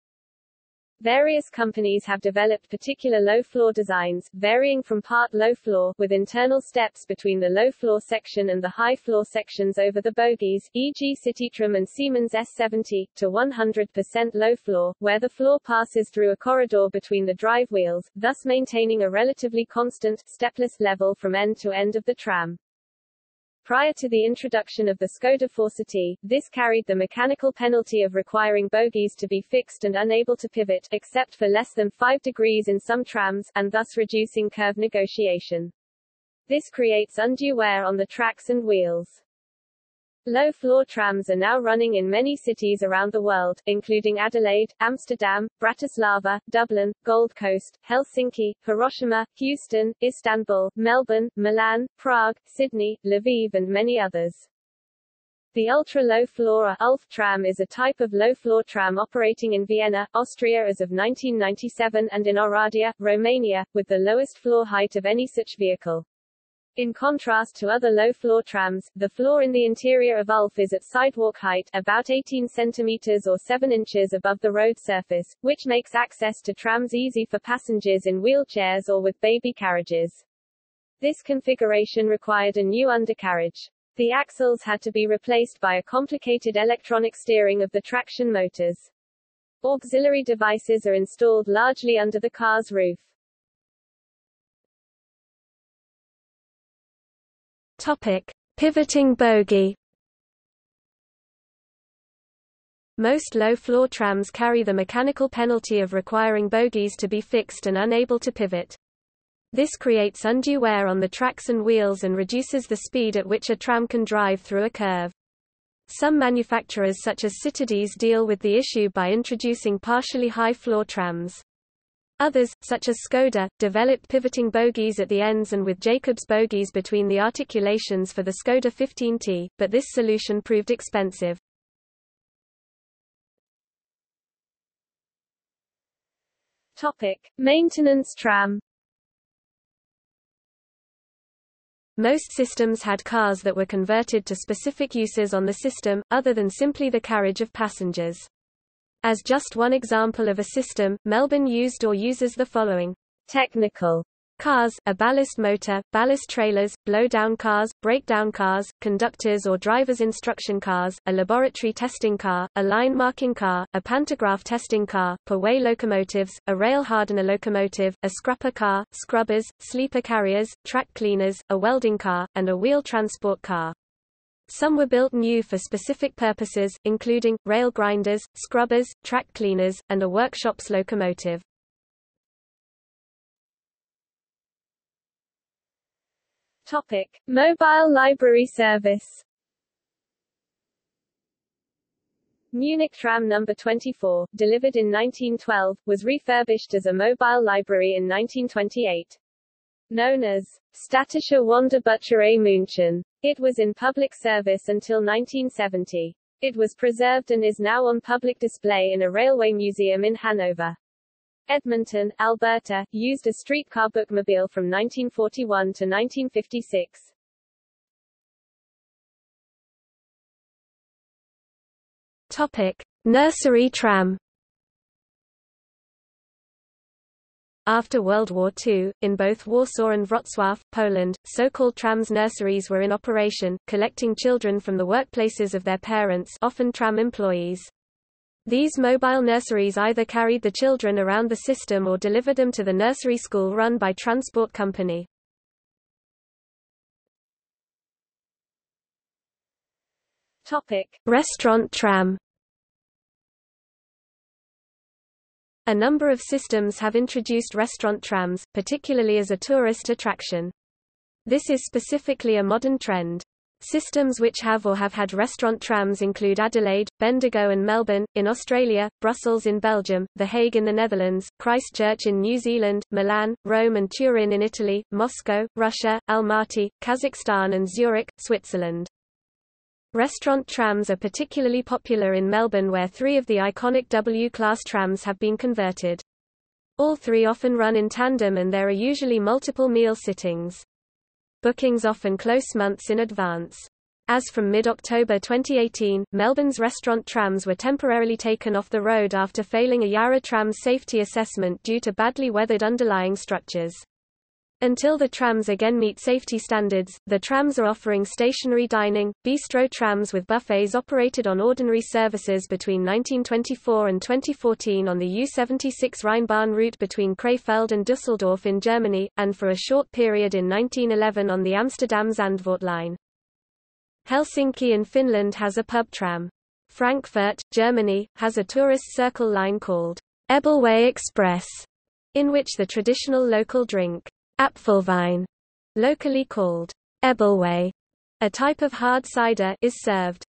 [SPEAKER 2] Various companies have developed particular low-floor designs, varying from part low-floor, with internal steps between the low-floor section and the high-floor sections over the bogies, e.g. Citytram and Siemens S70, to 100% low-floor, where the floor passes through a corridor between the drive wheels, thus maintaining a relatively constant, stepless level from end to end of the tram. Prior to the introduction of the Skoda ForCity, this carried the mechanical penalty of requiring bogies to be fixed and unable to pivot, except for less than 5 degrees in some trams, and thus reducing curve negotiation. This creates undue wear on the tracks and wheels. Low-floor trams are now running in many cities around the world, including Adelaide, Amsterdam, Bratislava, Dublin, Gold Coast, Helsinki, Hiroshima, Houston, Istanbul, Melbourne, Milan, Prague, Sydney, Lviv and many others. The ultra-low floor or ULF tram is a type of low-floor tram operating in Vienna, Austria as of 1997 and in Oradea, Romania, with the lowest floor height of any such vehicle. In contrast to other low-floor trams, the floor in the interior of ULF is at sidewalk height, about 18 centimeters or 7 inches above the road surface, which makes access to trams easy for passengers in wheelchairs or with baby carriages. This configuration required a new undercarriage. The axles had to be replaced by a complicated electronic steering of the traction motors. Auxiliary devices are installed largely under the car's roof.
[SPEAKER 1] Topic: Pivoting bogie. Most low-floor trams carry the mechanical penalty of requiring bogies to be fixed and unable to pivot. This creates undue wear on the tracks and wheels and reduces the speed at which a tram can drive through a curve. Some manufacturers such as Citadis deal with the issue by introducing partially high-floor trams. Others, such as Skoda, developed pivoting bogies at the ends and with Jacobs bogies between the articulations for the Skoda 15T, but this solution proved expensive.
[SPEAKER 2] Topic: Maintenance tram.
[SPEAKER 1] Most systems had cars that were converted to specific uses on the system, other than simply the carriage of passengers. As just one example of a system, Melbourne used or uses the following.
[SPEAKER 2] Technical
[SPEAKER 1] Cars, a ballast motor, ballast trailers, blow-down cars, breakdown cars, conductors or driver's instruction cars, a laboratory testing car, a line marking car, a pantograph testing car, per-way locomotives, a rail hardener locomotive, a scrapper car, scrubbers, sleeper carriers, track cleaners, a welding car, and a wheel transport car. Some were built new for specific purposes, including, rail grinders, scrubbers, track cleaners, and a workshop's locomotive.
[SPEAKER 2] Topic. Mobile library service Munich tram number 24, delivered in 1912, was refurbished as a mobile library in 1928. Known as Städtische Wanderbücherei München. It was in public service until 1970. It was preserved and is now on public display in a railway museum in Hanover. Edmonton, Alberta, used a streetcar bookmobile from 1941 to 1956.
[SPEAKER 1] Topic: Nursery tram. After World War II, in both Warsaw and Wrocław, Poland, so-called trams nurseries were in operation, collecting children from the workplaces of their parents often tram employees. These mobile nurseries either carried the children around the system or delivered them to the nursery school run by transport company.
[SPEAKER 2] Topic.
[SPEAKER 1] Restaurant tram A number of systems have introduced restaurant trams, particularly as a tourist attraction. This is specifically a modern trend. Systems which have or have had restaurant trams include Adelaide, Bendigo and Melbourne, in Australia, Brussels in Belgium, The Hague in the Netherlands, Christchurch in New Zealand, Milan, Rome and Turin in Italy, Moscow, Russia, Almaty, Kazakhstan and Zurich, Switzerland. Restaurant trams are particularly popular in Melbourne where three of the iconic W-class trams have been converted. All three often run in tandem and there are usually multiple meal sittings. Bookings often close months in advance. As from mid-October 2018, Melbourne's restaurant trams were temporarily taken off the road after failing a Yarra Trams safety assessment due to badly weathered underlying structures. Until the trams again meet safety standards, the trams are offering stationary dining, bistro trams with buffets operated on ordinary services between 1924 and 2014 on the U-76 Rheinbahn route between Krefeld and Düsseldorf in Germany, and for a short period in 1911 on the Amsterdam-Zandvoort line. Helsinki in Finland has a pub tram. Frankfurt, Germany, has a tourist circle line called Ebbelwei Express, in which the traditional local drink Apfelwein, locally called Ebbelwei, a type of hard cider, is served.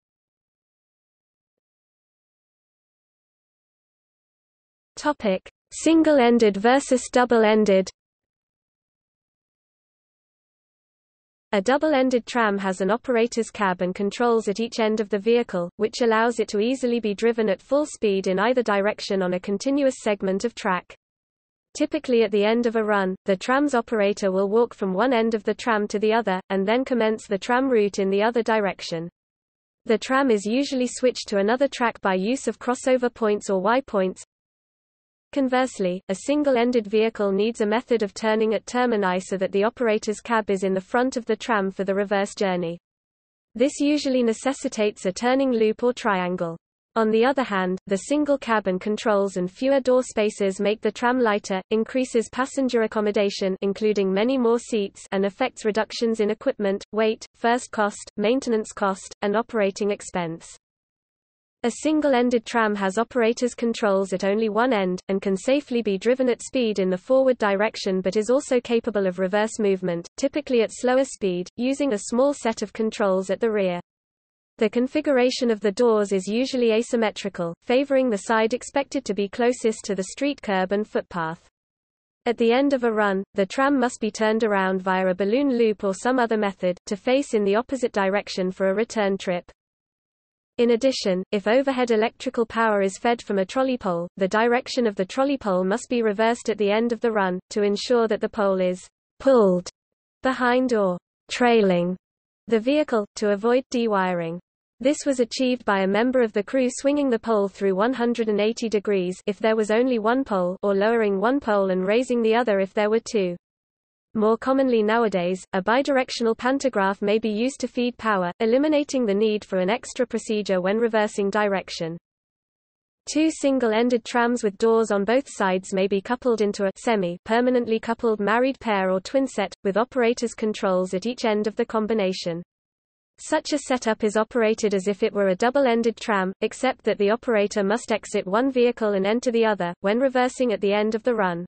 [SPEAKER 1] Topic: Single-ended versus double-ended. A double-ended tram has an operator's cab and controls at each end of the vehicle, which allows it to easily be driven at full speed in either direction on a continuous segment of track. Typically at the end of a run, the tram's operator will walk from one end of the tram to the other, and then commence the tram route in the other direction. The tram is usually switched to another track by use of crossover points or Y points. Conversely, a single-ended vehicle needs a method of turning at termini so that the operator's cab is in the front of the tram for the reverse journey. This usually necessitates a turning loop or triangle. On the other hand, the single cabin controls and fewer door spaces make the tram lighter, increases passenger accommodation including many more seats and affects reductions in equipment, weight, first cost, maintenance cost, and operating expense. A single-ended tram has operator's controls at only one end, and can safely be driven at speed in the forward direction but is also capable of reverse movement, typically at slower speed, using a small set of controls at the rear. The configuration of the doors is usually asymmetrical, favoring the side expected to be closest to the street curb and footpath. At the end of a run, the tram must be turned around via a balloon loop or some other method, to face in the opposite direction for a return trip. In addition, if overhead electrical power is fed from a trolley pole, the direction of the trolley pole must be reversed at the end of the run, to ensure that the pole is pulled behind or trailing the vehicle, to avoid dewiring. This was achieved by a member of the crew swinging the pole through 180 degrees if there was only one pole or lowering one pole and raising the other if there were two. More commonly nowadays, a bidirectional pantograph may be used to feed power, eliminating the need for an extra procedure when reversing direction. Two single-ended trams with doors on both sides may be coupled into a semi-permanently coupled married pair or twinset, with operators' controls at each end of the combination. Such a setup is operated as if it were a double-ended tram, except that the operator must exit one vehicle and enter the other, when reversing at the end of the run.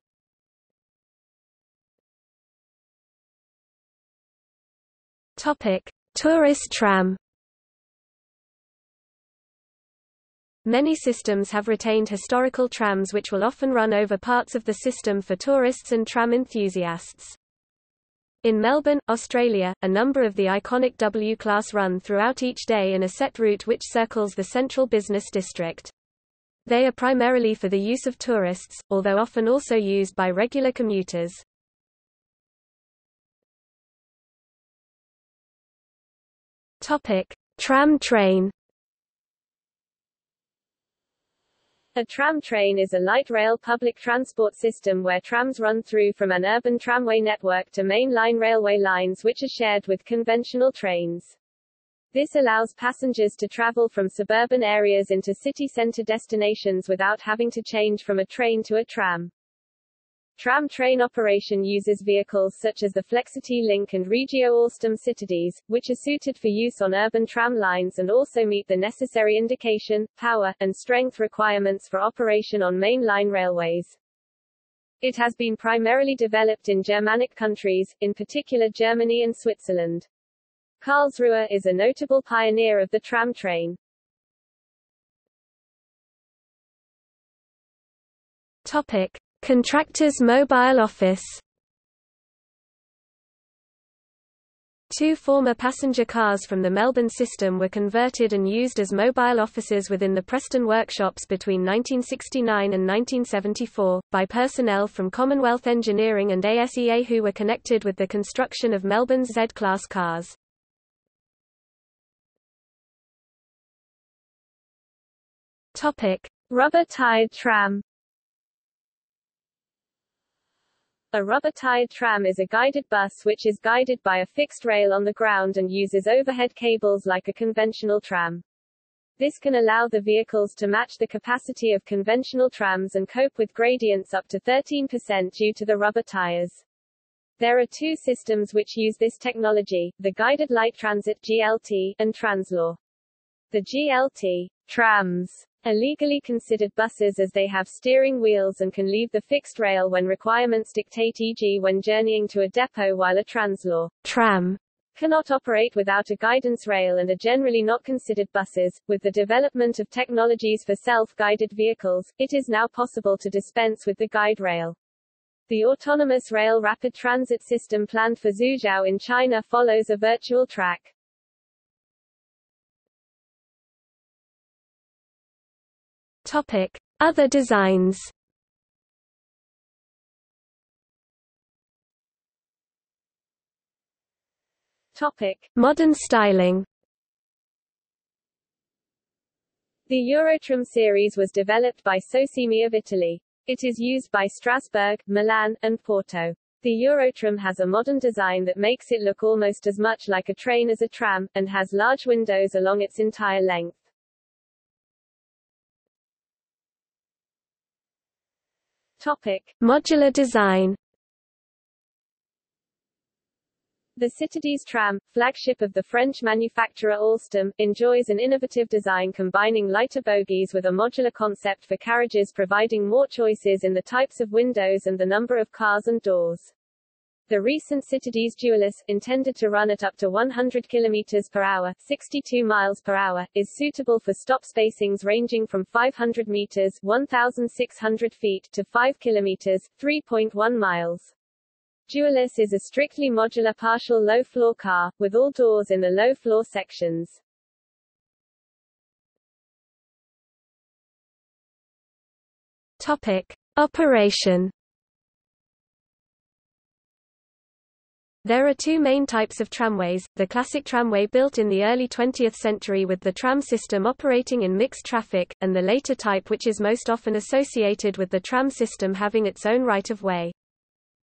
[SPEAKER 1] Topic. Tourist tram Many systems have retained historical trams which will often run over parts of the system for tourists and tram enthusiasts. In Melbourne, Australia, a number of the iconic W-class run throughout each day in a set route which circles the central business district. They are primarily for the use of tourists, although often also used by regular commuters. Topic: Tram train.
[SPEAKER 2] A tram train is a light rail public transport system where trams run through from an urban tramway network to main line railway lines which are shared with conventional trains. This allows passengers to travel from suburban areas into city center destinations without having to change from a train to a tram. Tram train operation uses vehicles such as the Flexity Link and Regio Alstom Citadis, which are suited for use on urban tram lines and also meet the necessary indication, power, and strength requirements for operation on mainline railways. It has been primarily developed in Germanic countries, in particular Germany and Switzerland. Karlsruhe is a notable pioneer of the tram train.
[SPEAKER 1] Topic. Contractors Mobile Office Two former passenger cars from the Melbourne system were converted and used as mobile offices within the Preston workshops between 1969 and 1974, by personnel from Commonwealth Engineering and ASEA who were connected with the construction of Melbourne's Z-Class cars.
[SPEAKER 2] Rubber-tired tram A rubber-tired tram is a guided bus which is guided by a fixed rail on the ground and uses overhead cables like a conventional tram. This can allow the vehicles to match the capacity of conventional trams and cope with gradients up to 13% due to the rubber tires. There are two systems which use this technology, the Guided Light Transit GLT and Translohr. The GLT trams are legally considered buses as they have steering wheels and can leave the fixed rail when requirements dictate e.g. when journeying to a depot while a Translohr
[SPEAKER 1] tram
[SPEAKER 2] cannot operate without a guidance rail and are generally not considered buses. With the development of technologies for self-guided vehicles, it is now possible to dispense with the guide rail. The autonomous rail rapid transit system planned for Zhuzhou in China follows a virtual track.
[SPEAKER 1] Topic: Other designs.
[SPEAKER 2] Topic:
[SPEAKER 1] Modern styling.
[SPEAKER 2] The Eurotram series was developed by Socimi of Italy. It is used by Strasbourg, Milan, and Porto. The Eurotram has a modern design that makes it look almost as much like a train as a tram, and has large windows along its entire length. Topic.
[SPEAKER 1] Modular design
[SPEAKER 2] The Citadis tram, flagship of the French manufacturer Alstom, enjoys an innovative design combining lighter bogies with a modular concept for carriages providing more choices in the types of windows and the number of cars and doors. The recent Citadis Dualis, intended to run at up to 100 km per hour 62 miles per hour, is suitable for stop spacings ranging from 500 meters 1,600 feet to 5 kilometers 3.1 miles. Dualis is a strictly modular partial low-floor car, with all doors in the low-floor sections.
[SPEAKER 1] Topic. Operation There are two main types of tramways, the classic tramway built in the early 20th century with the tram system operating in mixed traffic, and the later type which is most often associated with the tram system having its own right-of-way.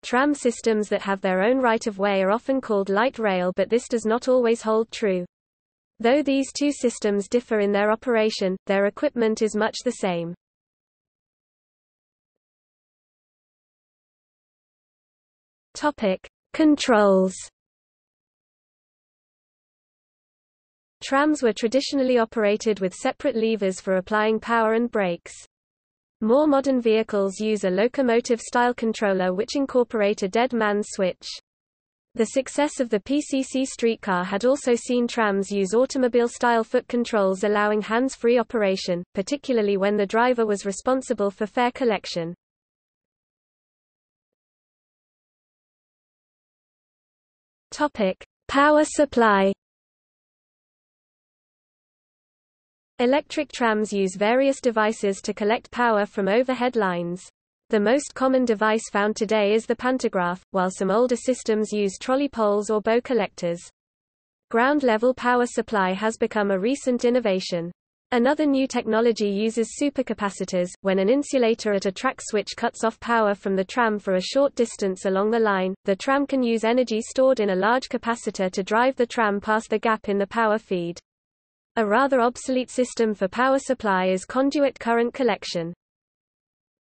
[SPEAKER 1] Tram systems that have their own right-of-way are often called light rail but this does not always hold true. Though these two systems differ in their operation, their equipment is much the same. Topic. Controls Trams were traditionally operated with separate levers for applying power and brakes. More modern vehicles use a locomotive-style controller which incorporate a dead man's switch. The success of the PCC streetcar had also seen trams use automobile-style foot controls allowing hands-free operation, particularly when the driver was responsible for fare collection. Topic: Power supply. Electric trams use various devices to collect power from overhead lines. The most common device found today is the pantograph, while some older systems use trolley poles or bow collectors. Ground-level power supply has become a recent innovation. Another new technology uses supercapacitors, when an insulator at a track switch cuts off power from the tram for a short distance along the line, the tram can use energy stored in a large capacitor to drive the tram past the gap in the power feed. A rather obsolete system for power supply is conduit current collection.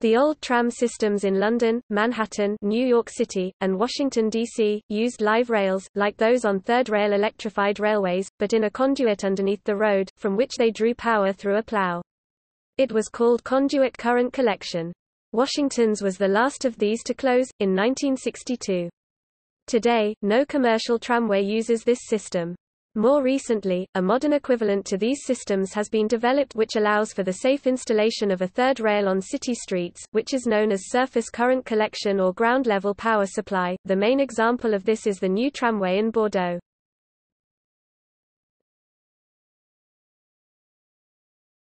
[SPEAKER 1] The old tram systems in London, Manhattan, New York City, and Washington, D.C., used live rails, like those on third-rail electrified railways, but in a conduit underneath the road, from which they drew power through a plow. It was called conduit current collection. Washington's was the last of these to close, in 1962. Today, no commercial tramway uses this system. More recently, a modern equivalent to these systems has been developed which allows for the safe installation of a third rail on city streets, which is known as surface current collection or ground-level power supply. The main example of this is the new tramway in Bordeaux.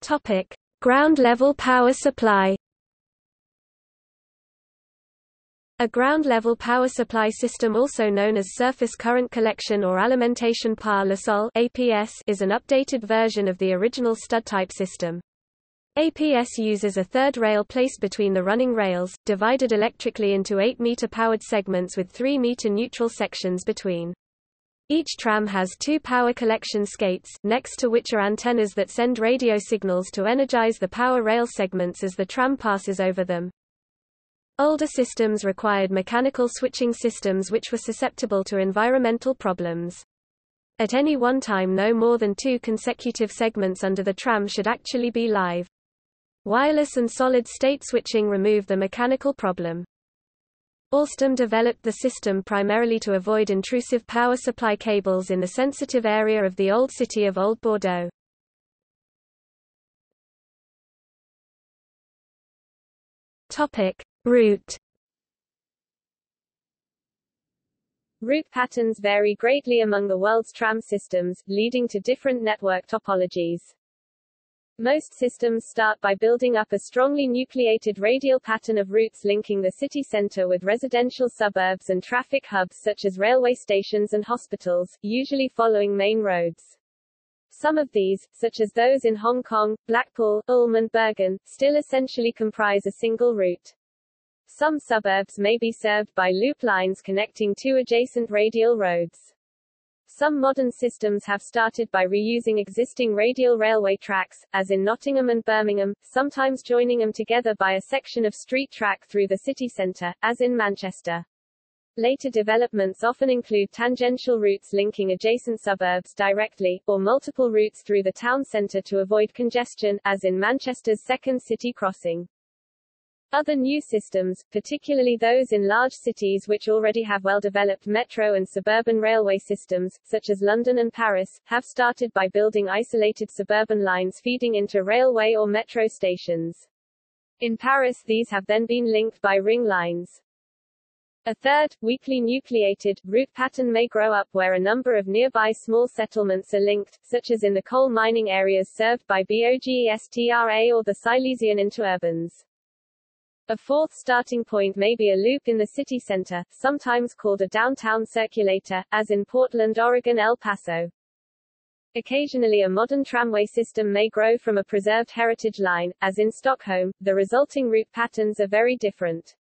[SPEAKER 1] Topic: Ground-level power supply. A ground-level power supply system also known as Surface Current Collection or Alimentation par le sol APS is an updated version of the original stud-type system. APS uses a third rail placed between the running rails, divided electrically into 8-meter powered segments with 3-meter neutral sections between. Each tram has two power collection skates, next to which are antennas that send radio signals to energize the power rail segments as the tram passes over them. Older systems required mechanical switching systems which were susceptible to environmental problems. At any one time no more than two consecutive segments under the tram should actually be live. Wireless and solid-state switching remove the mechanical problem. Alstom developed the system primarily to avoid intrusive power supply cables in the sensitive area of the old city of Old Bordeaux. Topic: Route
[SPEAKER 2] Route patterns vary greatly among the world's tram systems, leading to different network topologies. Most systems start by building up a strongly nucleated radial pattern of routes linking the city center with residential suburbs and traffic hubs such as railway stations and hospitals, usually following main roads. Some of these, such as those in Hong Kong, Blackpool, Ulm and Bergen, still essentially comprise a single route. Some suburbs may be served by loop lines connecting two adjacent radial roads. Some modern systems have started by reusing existing radial railway tracks, as in Nottingham and Birmingham, sometimes joining them together by a section of street track through the city centre, as in Manchester. Later developments often include tangential routes linking adjacent suburbs directly, or multiple routes through the town centre to avoid congestion, as in Manchester's second city crossing. Other new systems, particularly those in large cities which already have well-developed metro and suburban railway systems, such as London and Paris, have started by building isolated suburban lines feeding into railway or metro stations. In Paris these have then been linked by ring lines. A third, weakly nucleated, route pattern may grow up where a number of nearby small settlements are linked, such as in the coal mining areas served by BOGESTRA or the Silesian interurbans. A fourth starting point may be a loop in the city center, sometimes called a downtown circulator, as in Portland, Oregon El Paso. Occasionally a modern tramway system may grow from a preserved heritage line, as in Stockholm, the resulting route patterns are very different.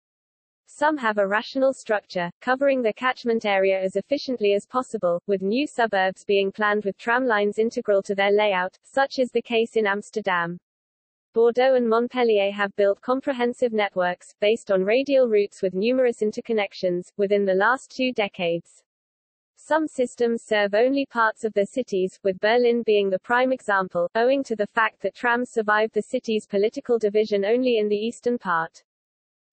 [SPEAKER 2] Some have a rational structure, covering the catchment area as efficiently as possible, with new suburbs being planned with tram lines integral to their layout, such is the case in Amsterdam. Bordeaux and Montpellier have built comprehensive networks, based on radial routes with numerous interconnections, within the last two decades. Some systems serve only parts of their cities, with Berlin being the prime example, owing to the fact that trams survived the city's political division only in the eastern part.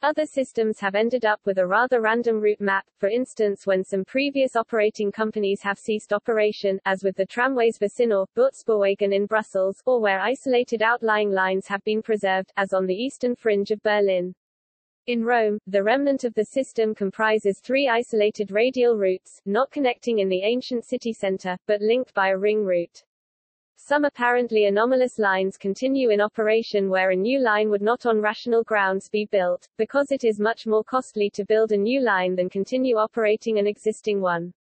[SPEAKER 2] Other systems have ended up with a rather random route map, for instance when some previous operating companies have ceased operation, as with the tramways Versinor, Buurtspoorwegen in Brussels, or where isolated outlying lines have been preserved, as on the eastern fringe of Berlin. In Rome, the remnant of the system comprises three isolated radial routes, not connecting in the ancient city center, but linked by a ring route. Some apparently anomalous lines continue in operation where a new line would not on rational grounds be built, because it is much more costly to build a new line than continue operating an existing one.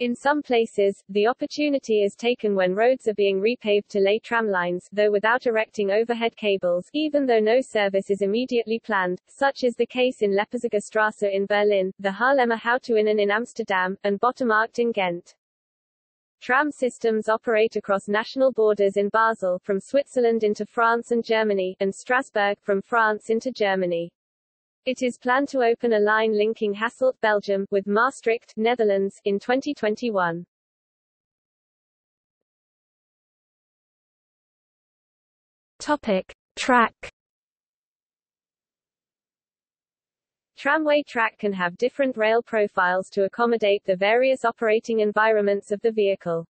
[SPEAKER 2] In some places, the opportunity is taken when roads are being repaved to lay tram lines, though without erecting overhead cables, even though no service is immediately planned. Such is the case in Leipziger Strasse in Berlin, the Haarlemmer Houttuinen in Amsterdam, and Bottermarkt in Ghent. Tram systems operate across national borders in Basel, from Switzerland into France and Germany, and Strasbourg, from France into Germany. It is planned to open a line linking Hasselt, Belgium, with Maastricht, Netherlands, in 2021.
[SPEAKER 1] Topic: Track.
[SPEAKER 2] Tramway track can have different rail profiles to accommodate the various operating environments of the vehicle.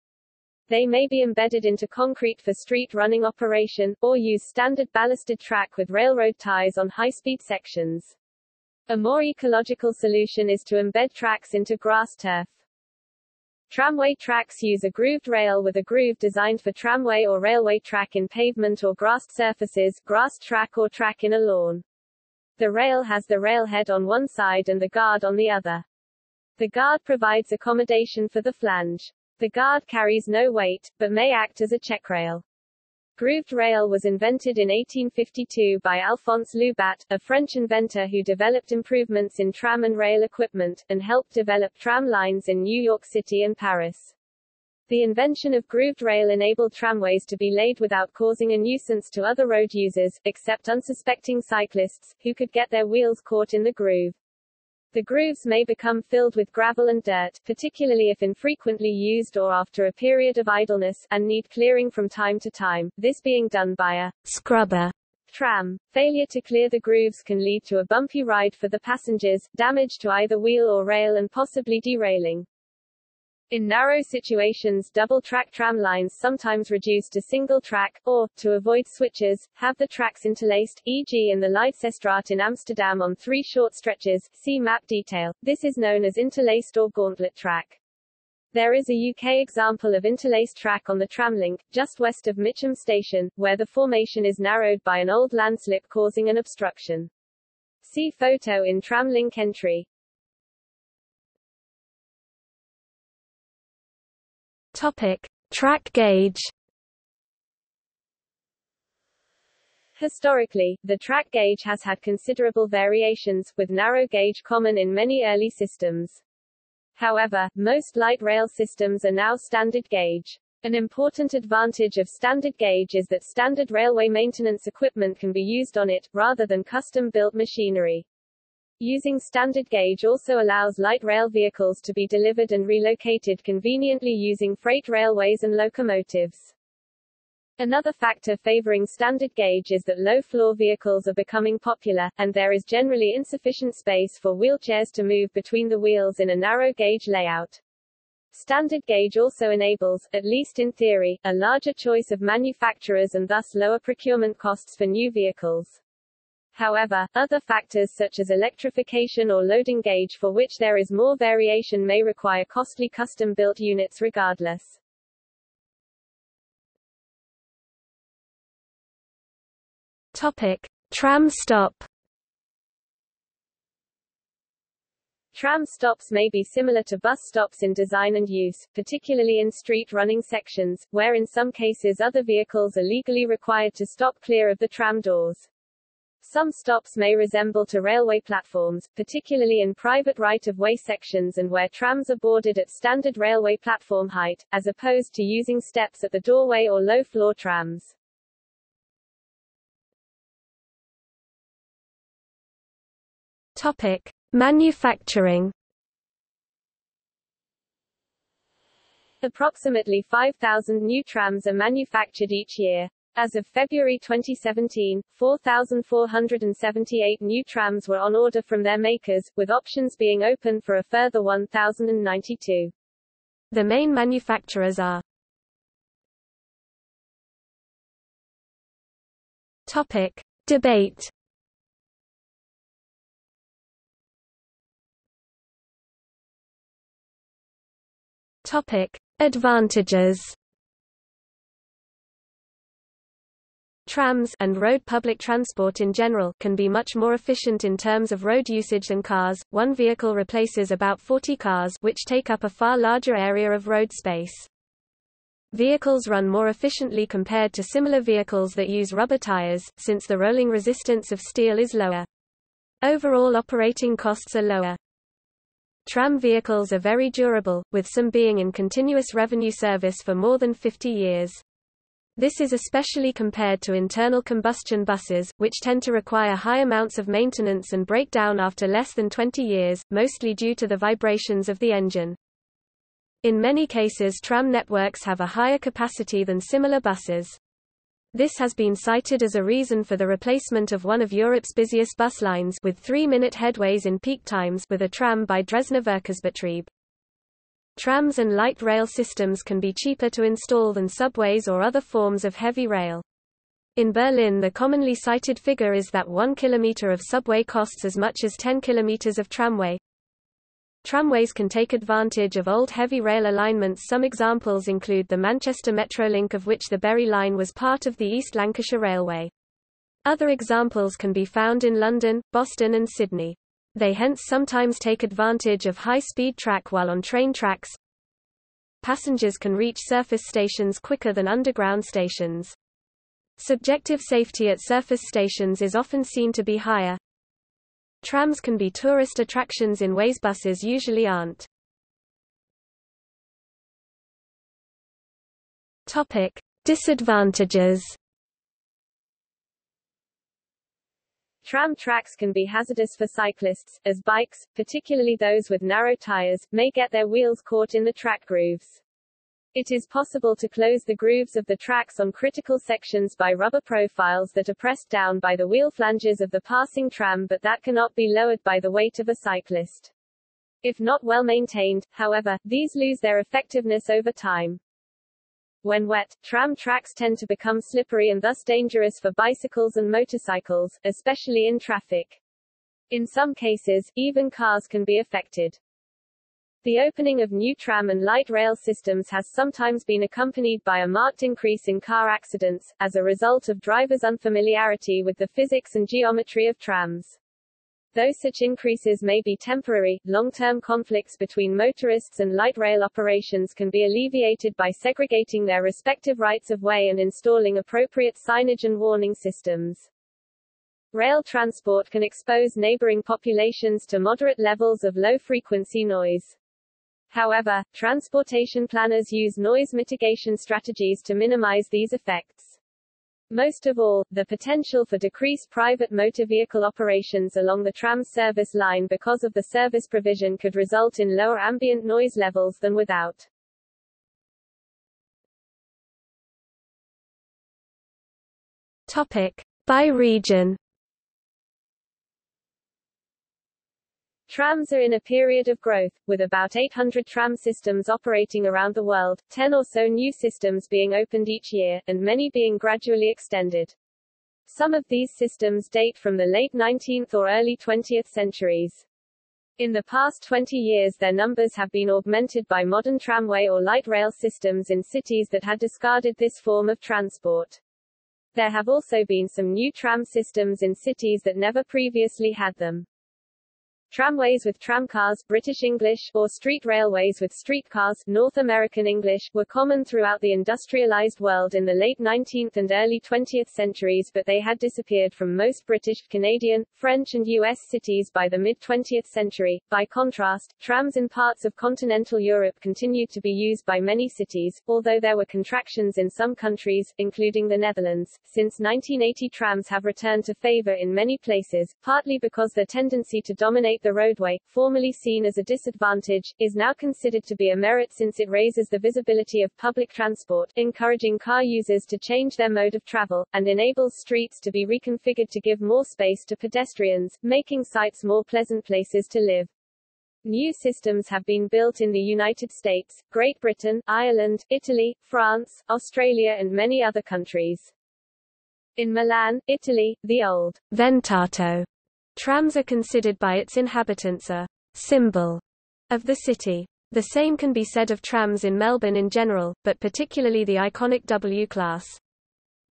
[SPEAKER 2] They may be embedded into concrete for street running operation, or use standard ballasted track with railroad ties on high-speed sections. A more ecological solution is to embed tracks into grass turf. Tramway tracks use a grooved rail with a groove designed for tramway or railway track in pavement or grassed surfaces, grass track or track in a lawn. The rail has the railhead on one side and the guard on the other. The guard provides accommodation for the flange. The guard carries no weight, but may act as a check rail. Grooved rail was invented in 1852 by Alphonse Loubat, a French inventor who developed improvements in tram and rail equipment, and helped develop tram lines in New York City and Paris. The invention of grooved rail enabled tramways to be laid without causing a nuisance to other road users, except unsuspecting cyclists, who could get their wheels caught in the groove. The grooves may become filled with gravel and dirt, particularly if infrequently used or after a period of idleness, and need clearing from time to time, this being done by a
[SPEAKER 1] scrubber
[SPEAKER 2] tram. Failure to clear the grooves can lead to a bumpy ride for the passengers, damage to either wheel or rail and possibly derailing. In narrow situations double-track tram lines sometimes reduce to single-track, or, to avoid switches, have the tracks interlaced, e.g. in the Leidsestraat in Amsterdam on three short stretches, see map detail. This is known as interlaced or gauntlet track. There is a UK example of interlaced track on the tramlink, just west of Mitcham Station, where the formation is narrowed by an old landslip causing an obstruction. See photo in tramlink entry.
[SPEAKER 1] Topic: Track gauge.
[SPEAKER 2] Historically, the track gauge has had considerable variations, with narrow gauge common in many early systems. However, most light rail systems are now standard gauge. An important advantage of standard gauge is that standard railway maintenance equipment can be used on it, rather than custom-built machinery. Using standard gauge also allows light rail vehicles to be delivered and relocated conveniently using freight railways and locomotives. Another factor favoring standard gauge is that low-floor vehicles are becoming popular, and there is generally insufficient space for wheelchairs to move between the wheels in a narrow gauge layout. Standard gauge also enables, at least in theory, a larger choice of manufacturers and thus lower procurement costs for new vehicles. However, other factors such as electrification or loading gauge for which there is more variation may require costly custom-built units regardless.
[SPEAKER 1] Topic: Tram stop.
[SPEAKER 2] Tram stops may be similar to bus stops in design and use, particularly in street running sections, where in some cases other vehicles are legally required to stop clear of the tram doors. Some stops may resemble to railway platforms, particularly in private right-of-way sections and where trams are boarded at standard railway platform height, as opposed to using steps at the doorway or low-floor trams.
[SPEAKER 1] Topic: Manufacturing.
[SPEAKER 2] Approximately 5,000 new trams are manufactured each year. As of February 2017, 4,478 new trams were on order from their makers, with options being open for a further 1,092.
[SPEAKER 1] The main manufacturers are Topic. Debate Topic. Advantages Trams and road public transport in general can be much more efficient in terms of road usage than cars. One vehicle replaces about 40 cars which take up a far larger area of road space. Vehicles run more efficiently compared to similar vehicles that use rubber tires, since the rolling resistance of steel is lower. Overall operating costs are lower. Tram vehicles are very durable, with some being in continuous revenue service for more than 50 years. This is especially compared to internal combustion buses, which tend to require high amounts of maintenance and break down after less than 20 years, mostly due to the vibrations of the engine. In many cases tram networks have a higher capacity than similar buses. This has been cited as a reason for the replacement of one of Europe's busiest bus lines with three-minute headways in peak times with a tram by Dresdner Verkehrsbetrieb. Trams and light rail systems can be cheaper to install than subways or other forms of heavy rail. In Berlin the commonly cited figure is that 1 kilometer of subway costs as much as 10 kilometers of tramway. Tramways can take advantage of old heavy rail alignments some examples include the Manchester Metrolink of which the Bury Line was part of the East Lancashire Railway. Other examples can be found in London, Boston and Sydney. They hence sometimes take advantage of high-speed track while on train tracks. Passengers can reach surface stations quicker than underground stations. Subjective safety at surface stations is often seen to be higher. Trams can be tourist attractions in ways buses usually aren't. Topic: Disadvantages
[SPEAKER 2] Tram tracks can be hazardous for cyclists, as bikes, particularly those with narrow tires, may get their wheels caught in the track grooves. It is possible to close the grooves of the tracks on critical sections by rubber profiles that are pressed down by the wheel flanges of the passing tram but that cannot be lowered by the weight of a cyclist. If not well maintained, however, these lose their effectiveness over time. When wet, tram tracks tend to become slippery and thus dangerous for bicycles and motorcycles, especially in traffic. In some cases, even cars can be affected. The opening of new tram and light rail systems has sometimes been accompanied by a marked increase in car accidents, as a result of drivers' unfamiliarity with the physics and geometry of trams. Though such increases may be temporary, long-term conflicts between motorists and light rail operations can be alleviated by segregating their respective rights-of-way and installing appropriate signage and warning systems. Rail transport can expose neighboring populations to moderate levels of low-frequency noise. However, transportation planners use noise mitigation strategies to minimize these effects. Most of all, the potential for decreased private motor vehicle operations along the tram service line because of the service provision could result in lower ambient noise levels than without.
[SPEAKER 1] Topic. By region
[SPEAKER 2] Trams are in a period of growth, with about 800 tram systems operating around the world, 10 or so new systems being opened each year, and many being gradually extended. Some of these systems date from the late 19th or early 20th centuries. In the past 20 years their numbers have been augmented by modern tramway or light rail systems in cities that had discarded this form of transport. There have also been some new tram systems in cities that never previously had them. Tramways with tramcars British English, or street railways with streetcars North American English, were common throughout the industrialized world in the late 19th and early 20th centuries but they had disappeared from most British, Canadian, French and U.S. cities by the mid-20th century. By contrast, trams in parts of continental Europe continued to be used by many cities, although there were contractions in some countries, including the Netherlands. Since 1980 trams have returned to favor in many places, partly because their tendency to dominate the roadway, formerly seen as a disadvantage, is now considered to be a merit since it raises the visibility of public transport, encouraging car users to change their mode of travel, and enables streets to be reconfigured to give more space to pedestrians, making sites more pleasant places to live. New systems have been built in the United States, Great Britain, Ireland, Italy, France, Australia and many other countries. In Milan, Italy, the old
[SPEAKER 1] Ventotto Trams are considered by its inhabitants a symbol of the city. The same can be said of trams in Melbourne in general, but particularly the iconic W class.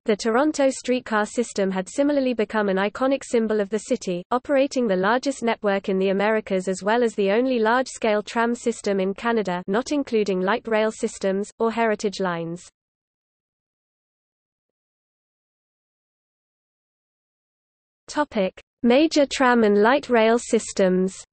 [SPEAKER 1] The Toronto streetcar system had similarly become an iconic symbol of the city, operating the largest network in the Americas as well as the only large-scale tram system in Canada not including light rail systems, or heritage lines. Major tram and light rail systems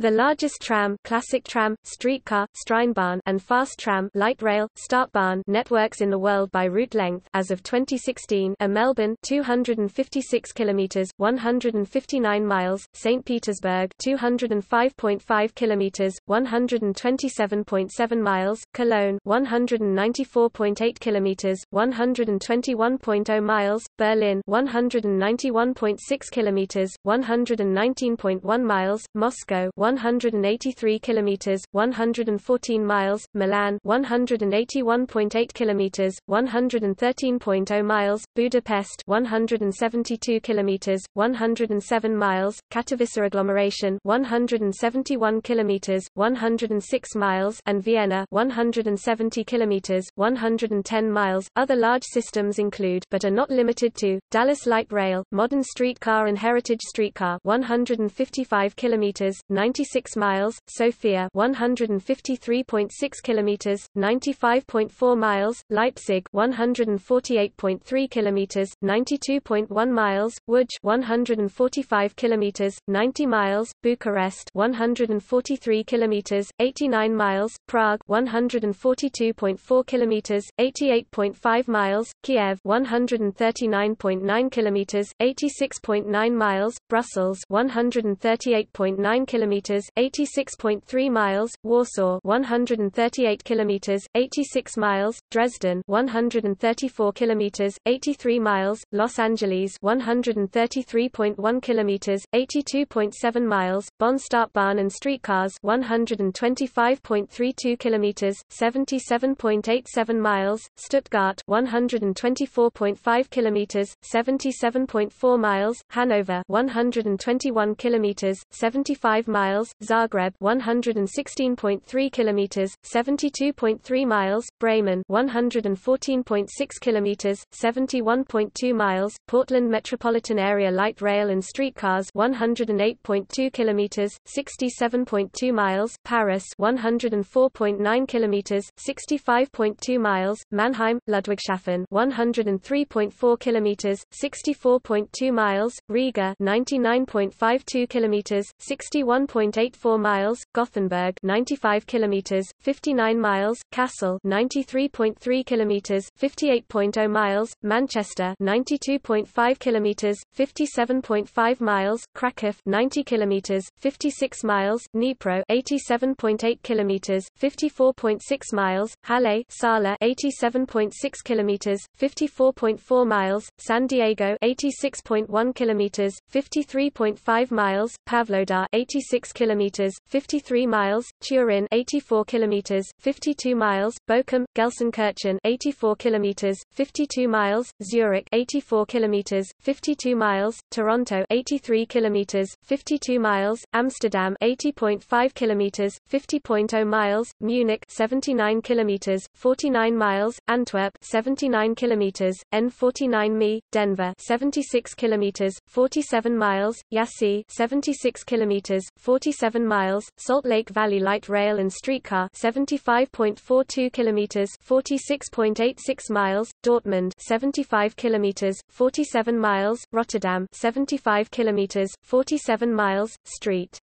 [SPEAKER 1] The largest tram, classic tram, streetcar, Straßenbahn, and fast tram, light rail, Stadtbahn networks in the world by route length as of 2016 are Melbourne 256 kilometers, 159 miles, St Petersburg 205.5 kilometers, 127.7 miles, Cologne 194.8 kilometers, 121.0 miles, Berlin 191.6 kilometers, 119.1 miles, Moscow 183 kilometers, 114 miles, Milan 181.8 kilometers, 113.0 miles, Budapest 172 kilometers, 107 miles, Katowice agglomeration 171 kilometers, 106 miles, and Vienna 170 kilometers, 110 miles. Other large systems include but are not limited to Dallas Light Rail, Modern Streetcar and Heritage Streetcar 155 kilometers, 90 96 miles, Sofia 153.6 kilometers, 95.4 miles, Leipzig 148.3 kilometers, 92.1 miles, Łódź 145 kilometers, 90 miles, Bucharest 143 kilometers, 89 miles, Prague 142.4 kilometers, 88.5 miles, Kiev 139.9 kilometers, 86.9 miles, Brussels 138.9 kilometers kilometers, 86.3 miles, Warsaw 138 kilometers, 86 miles, Dresden 134 kilometers, 83 miles, Los Angeles 133.1 kilometers, 82.7 miles, Bonn Stadtbahn and streetcars 125.32 kilometers, 77.87 miles, Stuttgart 124.5 kilometers, 77.4 miles, Hanover 121 kilometers, 75 miles miles, Zagreb 116.3 kilometers, 72.3 miles, Bremen 114.6 kilometers, 71.2 miles, Portland metropolitan area light rail and streetcars 108.2 kilometers, 67.2 miles, Paris 104.9 kilometers, 65.2 miles, Mannheim, Ludwigshafen 103.4 kilometers, 64.2 miles, Riga 99.52 kilometers, 61 1.84 miles, Gothenburg 95 kilometers, 59 miles, Kassel 93.3 kilometers, 58.0 miles, Manchester 92.5 kilometers, 57.5 miles, Krakow 90 kilometers, 56 miles, Dnipro 87.8 kilometers, 54.6 miles, Halle Saale 87.6 kilometers, 54.4 miles, San Diego 86.1 kilometers, 53.5 miles, Pavlodar 86 6 kilometers, 53 miles, Turin 84 kilometers, 52 miles, Bochum, Gelsenkirchen 84 kilometers, 52 miles, Zurich 84 kilometers, 52 miles, Toronto 83 kilometers, 52 miles, Amsterdam 80.5 kilometers, 50.0 miles, Munich 79 kilometers, 49 miles, Antwerp 79 kilometers, N49 Mi, Denver 76 kilometers, 47 miles, Iași 76 kilometers, 47 miles, Salt Lake Valley Light Rail and Streetcar 75.42 kilometers, 46.86 miles, Dortmund 75 kilometers, 47 miles, Rotterdam 75 kilometers, 47 miles, Street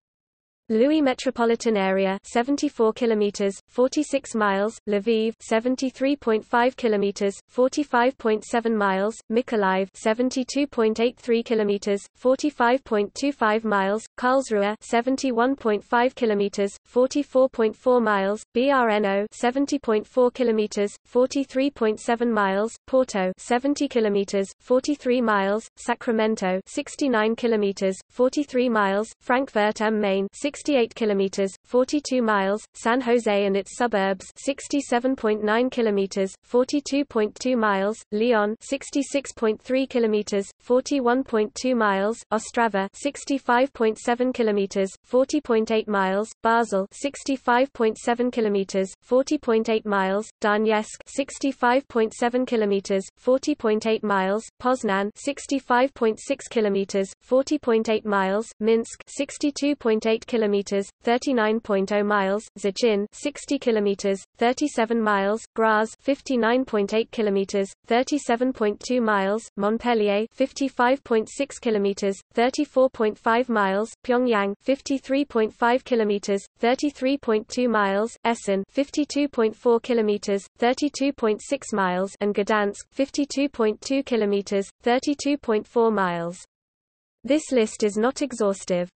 [SPEAKER 1] Louis metropolitan area 74 kilometers 46 miles Lviv 73.5 kilometers 45.7 miles Mykolaiv 72.83 kilometers 45.25 miles Karlsruhe 71.5 kilometers 44.4 miles Brno 70.4 kilometers 43.7 miles Porto 70 kilometers 43 miles Sacramento 69 kilometers 43 miles Frankfurt am Main 68 kilometers, 42 miles, San Jose and its suburbs 67.9 kilometers, 42.2 miles, Lyon 66.3 kilometers, 41.2 miles, Ostrava 65.7 kilometers, 40.8 miles, Basel 65.7 kilometers, 40.8 miles, Donetsk 65.7 kilometers, 40.8 miles, Poznan 65.6 kilometers, 40.8 miles, Minsk 62.8 kilometers, 39.0 miles, Zachin 60 kilometers, 37 miles, Graz 59.8 kilometers, 37.2 miles, Montpellier 55.6 kilometers, 34.5 miles, Pyongyang 53.5 kilometers, 33.2 miles, Essen 52.4 kilometers, 32.6 miles, and Gdansk 52.2 kilometers, 32.4 miles. This list is not exhaustive.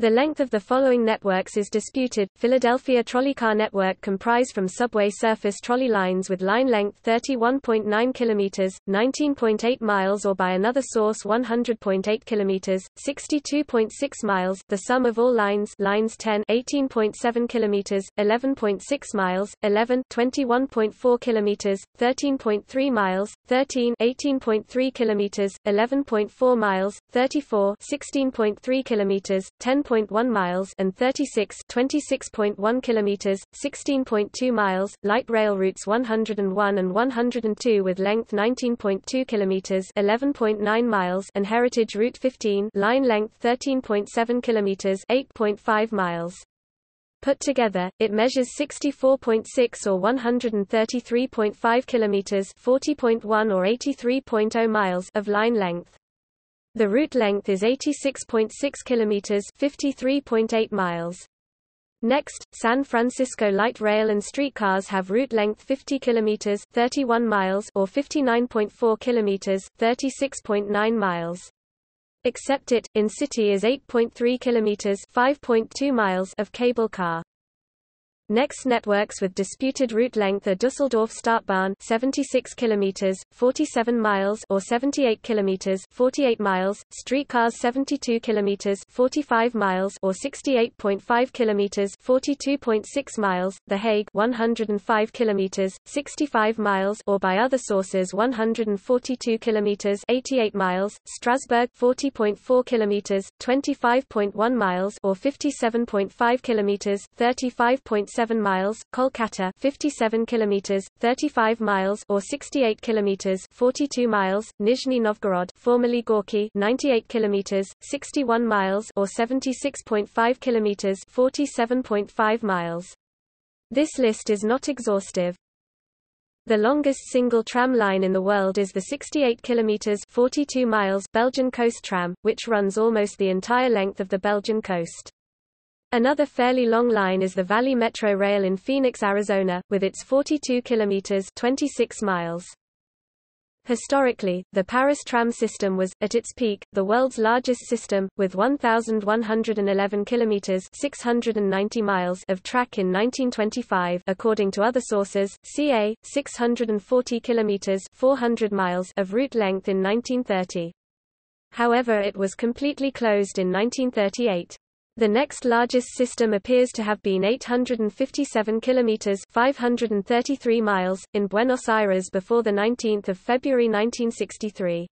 [SPEAKER 1] The length of the following networks is disputed. Philadelphia Trolleycar Network comprise from subway surface trolley lines with line length 31.9 km, 19.8 miles or by another source 100.8 km, 62.6 miles, the sum of all lines lines 10 18.7 km, 11.6 miles, 11 21.4 km, 13.3 miles, 13 18.3 km, 11.4 miles, 34 16.3 km, 10 9.1 miles and 36 26.1 kilometers, 16.2 miles, light rail routes 101 and 102 with length 19.2 kilometers, 11.9 miles and Heritage Route 15, line length 13.7 kilometers, 8.5 miles. Put together, it measures 64.6 or 133.5 kilometers, 40.1 or 83.0 miles of line length. The route length is 86.6 kilometers, 53.8 miles. Next, San Francisco light rail and streetcars have route length 50 kilometers, 31 miles or 59.4 kilometers, 36.9 miles. Except it, in city is 8.3 kilometers, 5.2 miles of cable car. Next networks with disputed route length are Düsseldorf Stadtbahn 76 km, 47 miles or 78 km, 48 miles, streetcars 72 km, 45 miles or 68.5 km, 42.6 miles, The Hague 105 km, 65 miles or by other sources 142 km, 88 miles, Strasbourg 40.4 km, 25.1 miles or 57.5 km, 35.7 7 miles, Kolkata 57 kilometers, 35 miles or 68 kilometers, 42 miles, Nizhny Novgorod, formerly Gorky 98 kilometers, 61 miles or 76.5 kilometers, 47.5 miles. This list is not exhaustive. The longest single tram line in the world is the 68 kilometers 42 miles Belgian coast tram, which runs almost the entire length of the Belgian coast. Another fairly long line is the Valley Metro Rail in Phoenix, Arizona, with its 42 kilometers 26 miles. Historically, the Paris tram system was, at its peak, the world's largest system, with 1,111 kilometers 690 miles of track in 1925 according to other sources, ca. 640 kilometers 400 miles of route length in 1930. However it was completely closed in 1938. The next largest system appears to have been 857 kilometers (533 miles) in Buenos Aires before the 19th of February 1963.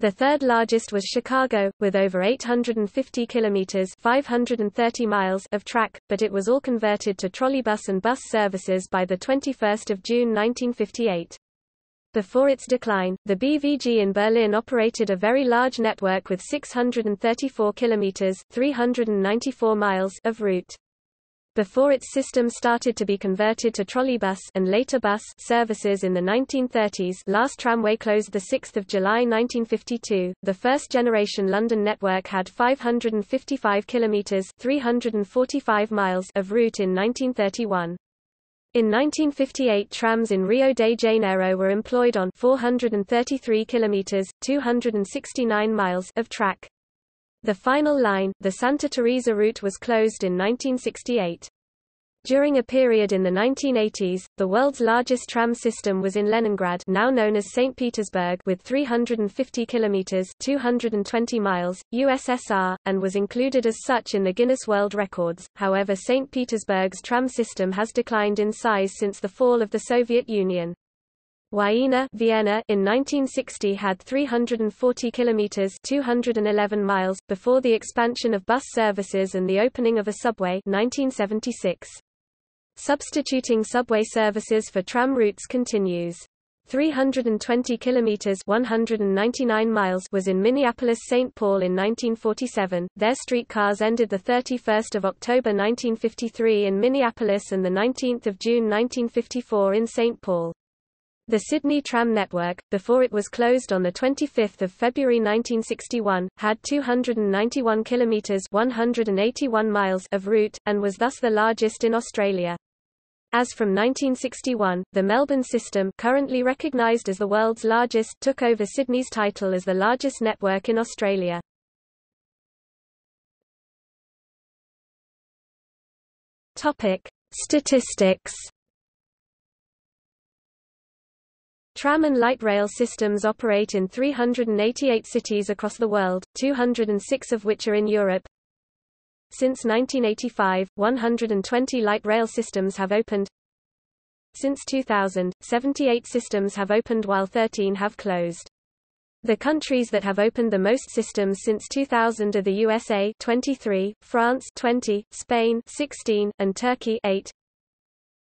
[SPEAKER 1] The third largest was Chicago, with over 850 kilometers (530 miles) of track, but it was all converted to trolleybus and bus services by the 21st of June 1958. Before its decline, the BVG in Berlin operated a very large network with 634 kilometers (394 miles) of route. Before its system started to be converted to trolleybus and later bus services in the 1930s, last tramway closed the 6th of July 1952. The first generation London network had 555 kilometers (345 miles) of route in 1931. In 1958 trams in Rio de Janeiro were employed on 433 kilometers 269 miles of track. The final line, the Santa Teresa route was closed in 1968. During a period in the 1980s, the world's largest tram system was in Leningrad now known as St. Petersburg with 350 kilometers 220 miles, USSR, and was included as such in the Guinness World Records. However St. Petersburg's tram system has declined in size since the fall of the Soviet Union. Wiena Vienna in 1960 had 340 kilometers 211 miles before the expansion of bus services and the opening of a subway 1976. Substituting subway services for tram routes continues. 320 kilometers 199 miles was in Minneapolis-St. Paul in 1947. Their streetcars ended the 31st of October 1953 in Minneapolis and the 19th of June 1954 in St. Paul. The Sydney Tram Network, before it was closed on the 25th of February 1961, had 291 kilometres 181 miles of route, and was thus the largest in Australia. As from 1961, the Melbourne system currently recognised as the world's largest took over Sydney's title as the largest network in Australia. Topic: Statistics. Tram and light rail systems operate in 388 cities across the world, 206 of which are in Europe, since 1985, 120 light rail systems have opened. Since 2000, 78 systems have opened while 13 have closed. The countries that have opened the most systems since 2000 are the USA 23, France 20, Spain 16, and Turkey 8.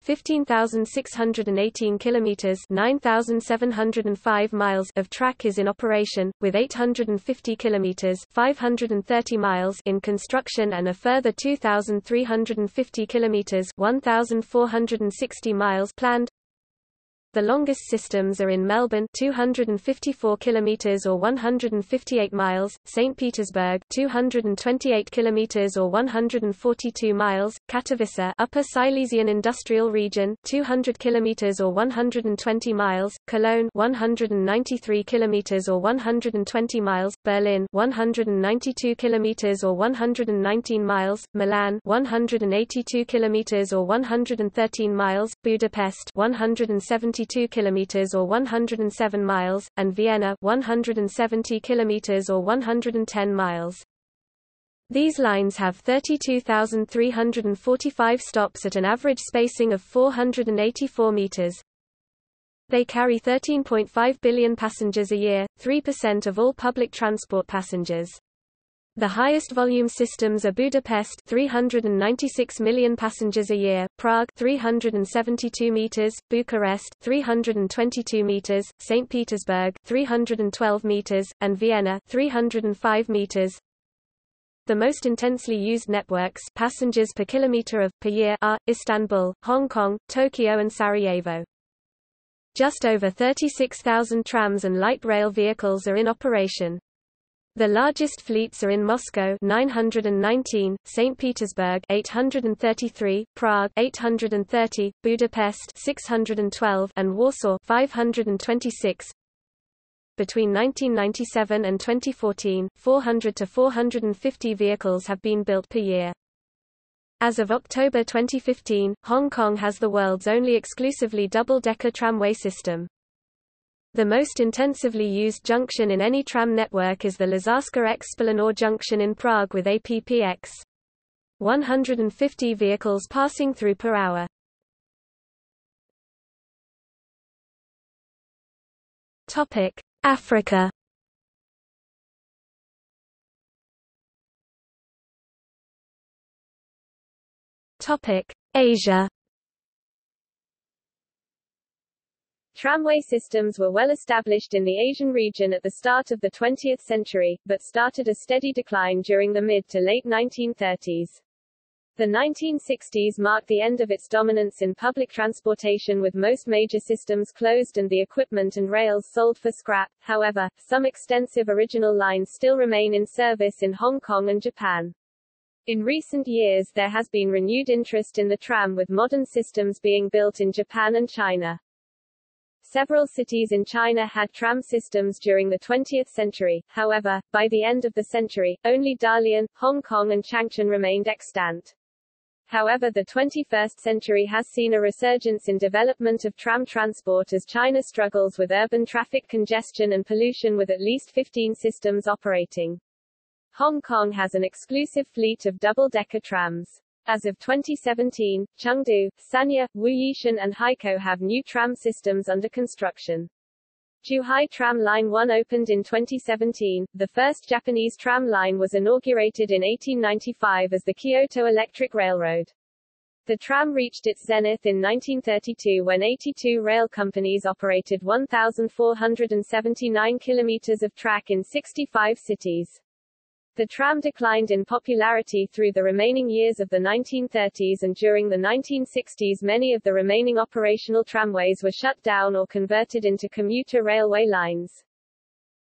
[SPEAKER 1] 15,618 kilometers (9,705 miles) of track is in operation, with 850 kilometers (530 miles) in construction and a further 2,350 kilometers (1,460 miles) planned. The longest systems are in Melbourne 254 kilometers or 158 miles, St Petersburg 228 kilometers or 142 miles, Katowice Upper Silesian Industrial Region 200 kilometers or 120 miles, Cologne 193 kilometers or 120 miles, Berlin 192 kilometers or 119 miles, Milan 182 kilometers or 113 miles, Budapest 170 92 kilometers or 107 miles, and Vienna 170 kilometers or 110 miles. These lines have 32,345 stops at an average spacing of 484 meters. They carry 13.5 billion passengers a year, 3% of all public transport passengers. The highest volume systems are Budapest 396 million passengers a year, Prague 372 meters, Bucharest 322 meters, St Petersburg 312 meters, and Vienna 305 meters. The most intensely used networks passengers per kilometer of per year are Istanbul, Hong Kong, Tokyo and Sarajevo. Just over 36,000 trams and light rail vehicles are in operation. The largest fleets are in Moscow 919, St. Petersburg 833, Prague 830, Budapest 612, and Warsaw 526. Between 1997 and 2014, 400 to 450 vehicles have been built per year. As of October 2015, Hong Kong has the world's only exclusively double-decker tramway system. The most intensively used junction in any tram network is the Lazarska X junction in Prague with APPX. 150 vehicles passing through per hour. Topic: Africa. Topic: Asia.
[SPEAKER 2] Tramway systems were well established in the Asian region at the start of the 20th century, but started a steady decline during the mid to late 1930s. The 1960s marked the end of its dominance in public transportation with most major systems closed and the equipment and rails sold for scrap. However, some extensive original lines still remain in service in Hong Kong and Japan. In recent years there has been renewed interest in the tram with modern systems being built in Japan and China. Several cities in China had tram systems during the 20th century, however, by the end of the century, only Dalian, Hong Kong and Changchun remained extant. However the 21st century has seen a resurgence in development of tram transport as China struggles with urban traffic congestion and pollution with at least 15 systems operating. Hong Kong has an exclusive fleet of double-decker trams. As of 2017, Chengdu, Sanya, Wuyishan and Haikou have new tram systems under construction. Zhuhai Tram Line 1 opened in 2017. The first Japanese tram line was inaugurated in 1895 as the Kyoto Electric Railroad. The tram reached its zenith in 1932 when 82 rail companies operated 1,479 kilometers of track in 65 cities. The tram declined in popularity through the remaining years of the 1930s and during the 1960s many of the remaining operational tramways were shut down or converted into commuter railway lines.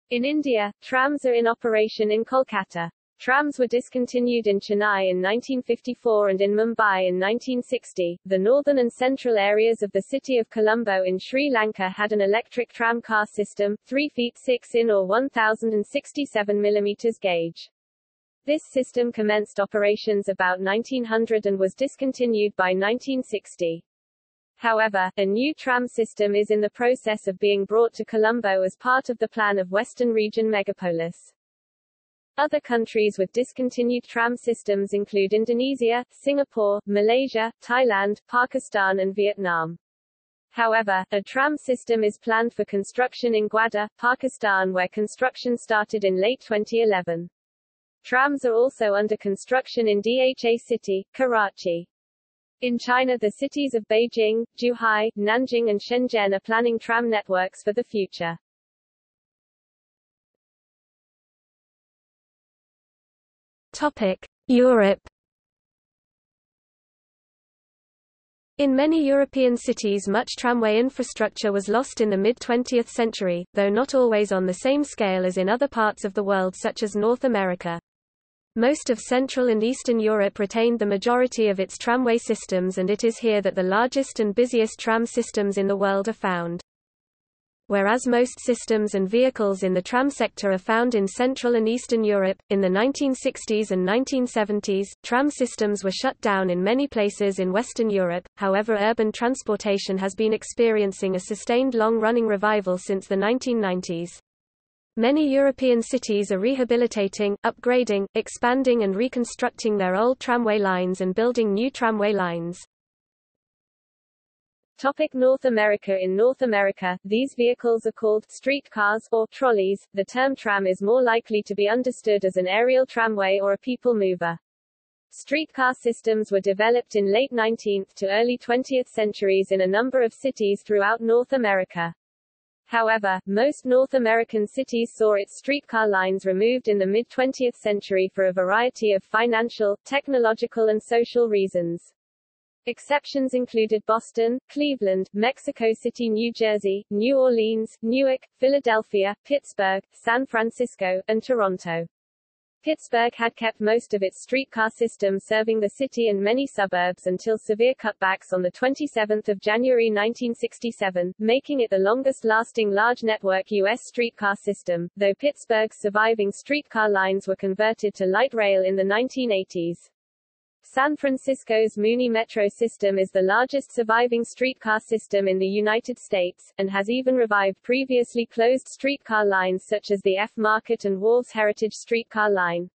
[SPEAKER 2] In India, trams are in operation in Kolkata. Trams were discontinued in Chennai in 1954 and in Mumbai in 1960. The northern and central areas of the city of Colombo in Sri Lanka had an electric tram car system, 3 feet 6 in or 1067 mm gauge. This system commenced operations about 1900 and was discontinued by 1960. However, a new tram system is in the process of being brought to Colombo as part of the plan of Western Region Megapolis. Other countries with discontinued tram systems include Indonesia, Singapore, Malaysia, Thailand, Pakistan and Vietnam. However, a tram system is planned for construction in Gwadar, Pakistan where construction started in late 2011. Trams are also under construction in Dha City, Karachi. In China the cities of Beijing, Zhuhai, Nanjing and Shenzhen are planning tram networks for the future.
[SPEAKER 1] Topic: Europe. In many European cities much tramway infrastructure was lost in the mid-20th century, though not always on the same scale as in other parts of the world such as North America. Most of Central and Eastern Europe retained the majority of its tramway systems and it is here that the largest and busiest tram systems in the world are found. Whereas most systems and vehicles in the tram sector are found in Central and Eastern Europe, in the 1960s and 1970s, tram systems were shut down in many places in Western Europe, however urban transportation has been experiencing a sustained long-running revival since the 1990s. Many European cities are rehabilitating, upgrading, expanding and reconstructing their old tramway lines and building new tramway lines.
[SPEAKER 2] Topic North America In North America, these vehicles are called streetcars or trolleys. The term tram is more likely to be understood as an aerial tramway or a people mover. Streetcar systems were developed in late 19th to early 20th centuries in a number of cities throughout North America. However, most North American cities saw its streetcar lines removed in the mid-20th century for a variety of financial, technological and social reasons. Exceptions included Boston, Cleveland, Mexico City, New Jersey, New Orleans, Newark, Philadelphia, Pittsburgh, San Francisco, and Toronto. Pittsburgh had kept most of its streetcar system serving the city and many suburbs until severe cutbacks on 27 January 1967, making it the longest-lasting large network U.S. streetcar system, though Pittsburgh's surviving streetcar lines were converted to light rail in the 1980s. San Francisco's Muni Metro system is the largest surviving streetcar system in the United States, and has even revived previously closed streetcar lines such as the F Market and Wharves Heritage streetcar line.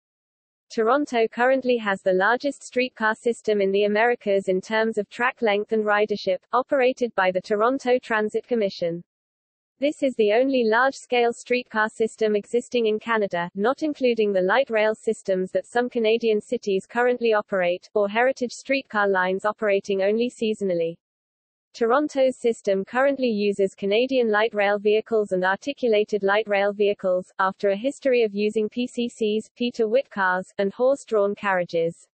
[SPEAKER 2] Toronto currently has the largest streetcar system in the Americas in terms of track length and ridership, operated by the Toronto Transit Commission. This is the only large-scale streetcar system existing in Canada, not including the light rail systems that some Canadian cities currently operate, or heritage streetcar lines operating only seasonally. Toronto's system currently uses Canadian light rail vehicles and articulated light rail vehicles, after a history of using PCCs, Peter Witt cars, and horse-drawn carriages.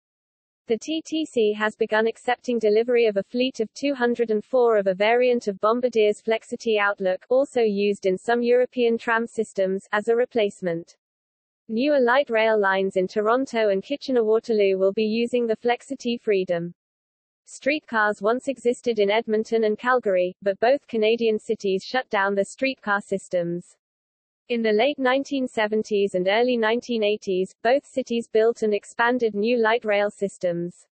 [SPEAKER 2] The TTC has begun accepting delivery of a fleet of 204 of a variant of Bombardier's Flexity Outlook, also used in some European tram systems, as a replacement. Newer light rail lines in Toronto and Kitchener-Waterloo will be using the Flexity Freedom. Streetcars once existed in Edmonton and Calgary, but both Canadian cities shut down their streetcar systems. In the late 1970s and early 1980s, both cities built and expanded new light rail systems.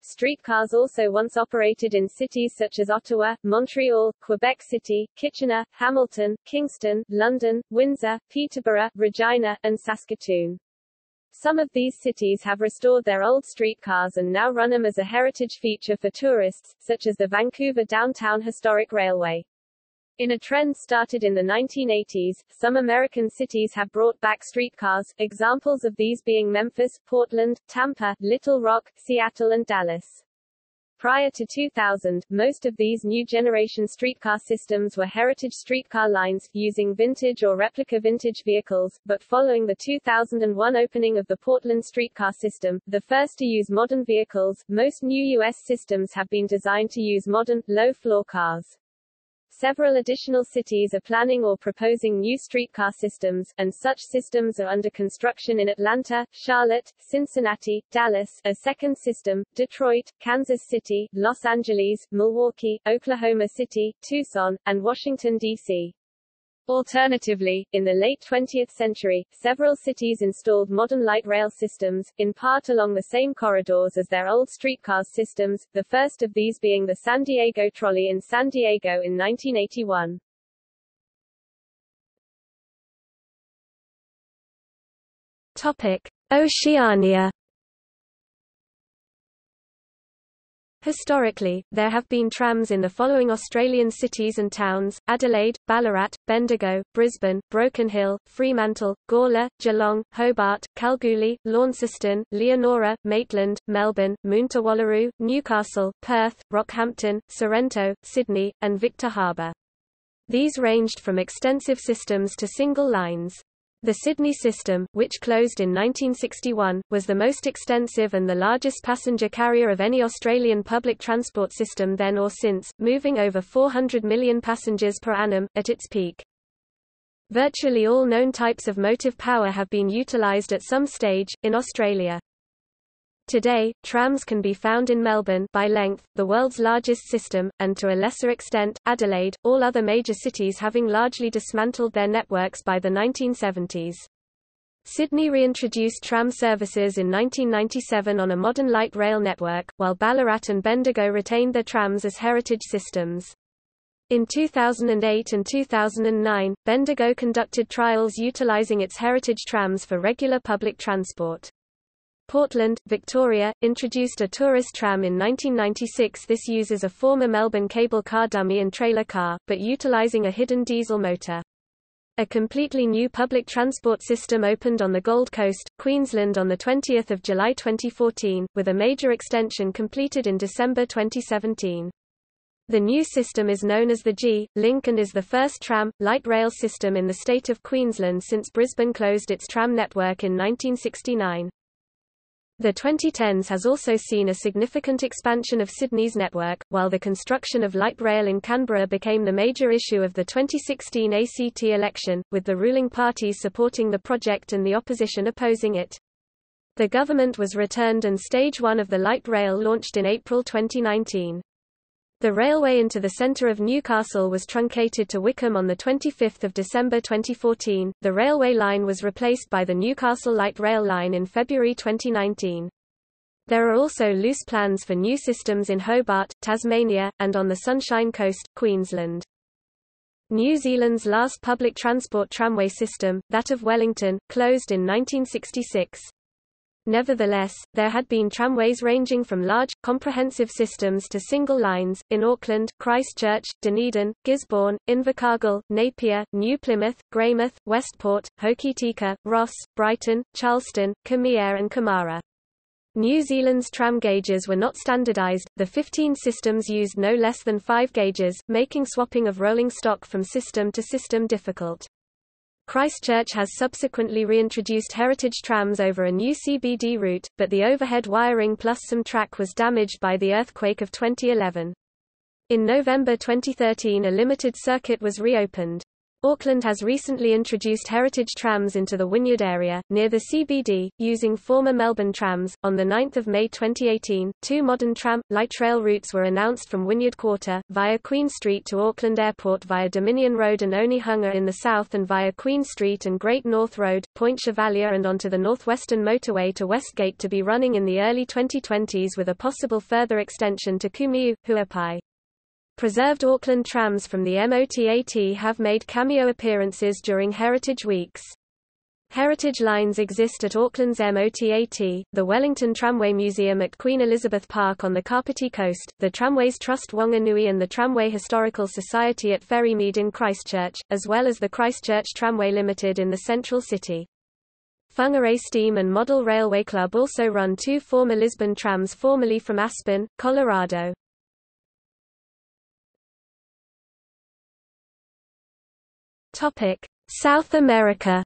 [SPEAKER 2] Streetcars also once operated in cities such as Ottawa, Montreal, Quebec City, Kitchener, Hamilton, Kingston, London, Windsor, Peterborough, Regina, and Saskatoon. Some of these cities have restored their old streetcars and now run them as a heritage feature for tourists, such as the Vancouver Downtown Historic Railway. In a trend started in the 1980s, some American cities have brought back streetcars, examples of these being Memphis, Portland, Tampa, Little Rock, Seattle and Dallas. Prior to 2000, most of these new generation streetcar systems were heritage streetcar lines, using vintage or replica vintage vehicles, but following the 2001 opening of the Portland streetcar system, the first to use modern vehicles, most new U.S. systems have been designed to use modern, low-floor cars. Several additional cities are planning or proposing new streetcar systems, and such systems are under construction in Atlanta, Charlotte, Cincinnati, Dallas, a second system, Detroit, Kansas City, Los Angeles, Milwaukee, Oklahoma City, Tucson, and Washington, D.C. Alternatively, in the late 20th century, several cities installed modern light rail systems, in part along the same corridors as their old streetcars systems, the first of these being the San Diego Trolley in San Diego in 1981.
[SPEAKER 1] Topic: Oceania Historically, there have been trams in the following Australian cities and towns, Adelaide, Ballarat, Bendigo, Brisbane, Broken Hill, Fremantle, Gawler, Geelong, Hobart, Kalgoorlie, Launceston, Leonora, Maitland, Melbourne, Moonta Newcastle, Perth, Rockhampton, Sorrento, Sydney, and Victor Harbor. These ranged from extensive systems to single lines. The Sydney system, which closed in 1961, was the most extensive and the largest passenger carrier of any Australian public transport system then or since, moving over 400 million passengers per annum, at its peak. Virtually all known types of motive power have been utilised at some stage, in Australia. Today, trams can be found in Melbourne by length, the world's largest system, and to a lesser extent, Adelaide, all other major cities having largely dismantled their networks by the 1970s. Sydney reintroduced tram services in 1997 on a modern light rail network, while Ballarat and Bendigo retained their trams as heritage systems. In 2008 and 2009, Bendigo conducted trials utilising its heritage trams for regular public transport. Portland, Victoria, introduced a tourist tram in 1996 this uses a former Melbourne cable car dummy and trailer car, but utilising a hidden diesel motor. A completely new public transport system opened on the Gold Coast, Queensland on 20 July 2014, with a major extension completed in December 2017. The new system is known as the G-Link and is the first tram, light rail system in the state of Queensland since Brisbane closed its tram network in 1969. The 2010s has also seen a significant expansion of Sydney's network, while the construction of light rail in Canberra became the major issue of the 2016 ACT election, with the ruling parties supporting the project and the opposition opposing it. The government was returned and Stage 1 of the light rail launched in April 2019. The railway into the centre of Newcastle was truncated to Wickham on 25 December 2014. The railway line was replaced by the Newcastle Light Rail Line in February 2019. There are also loose plans for new systems in Hobart, Tasmania, and on the Sunshine Coast, Queensland. New Zealand's last public transport tramway system, that of Wellington, closed in 1966. Nevertheless, there had been tramways ranging from large, comprehensive systems to single lines, in Auckland, Christchurch, Dunedin, Gisborne, Invercargill, Napier, New Plymouth, Greymouth, Westport, Hokitika, Ross, Brighton, Charleston, Khmer and Kumara. New Zealand's tram gauges were not standardized, the 15 systems used no less than 5 gauges, making swapping of rolling stock from system to system difficult. Christchurch has subsequently reintroduced heritage trams over a new CBD route, but the overhead wiring plus some track was damaged by the earthquake of 2011. In November 2013 a limited circuit was reopened. Auckland has recently introduced heritage trams into the Wynyard area, near the CBD, using former Melbourne trams. On 9 May 2018, two modern tram, light rail routes were announced from Wynyard Quarter, via Queen Street to Auckland Airport via Dominion Road and Onehunga in the south and via Queen Street and Great North Road, Point Chevalier and onto the northwestern motorway to Westgate to be running in the early 2020s with a possible further extension to Kumeu, Huapai. Preserved Auckland trams from the MOTAT have made cameo appearances during Heritage Weeks. Heritage lines exist at Auckland's MOTAT, the Wellington Tramway Museum at Queen Elizabeth Park on the Kapiti Coast, the Tramways Trust Wanganui and the Tramway Historical Society at Ferrymead in Christchurch, as well as the Christchurch Tramway Limited in the central city. Whangarei Steam and Model Railway Club also run two former Lisbon trams formerly from Aspen, Colorado. South America.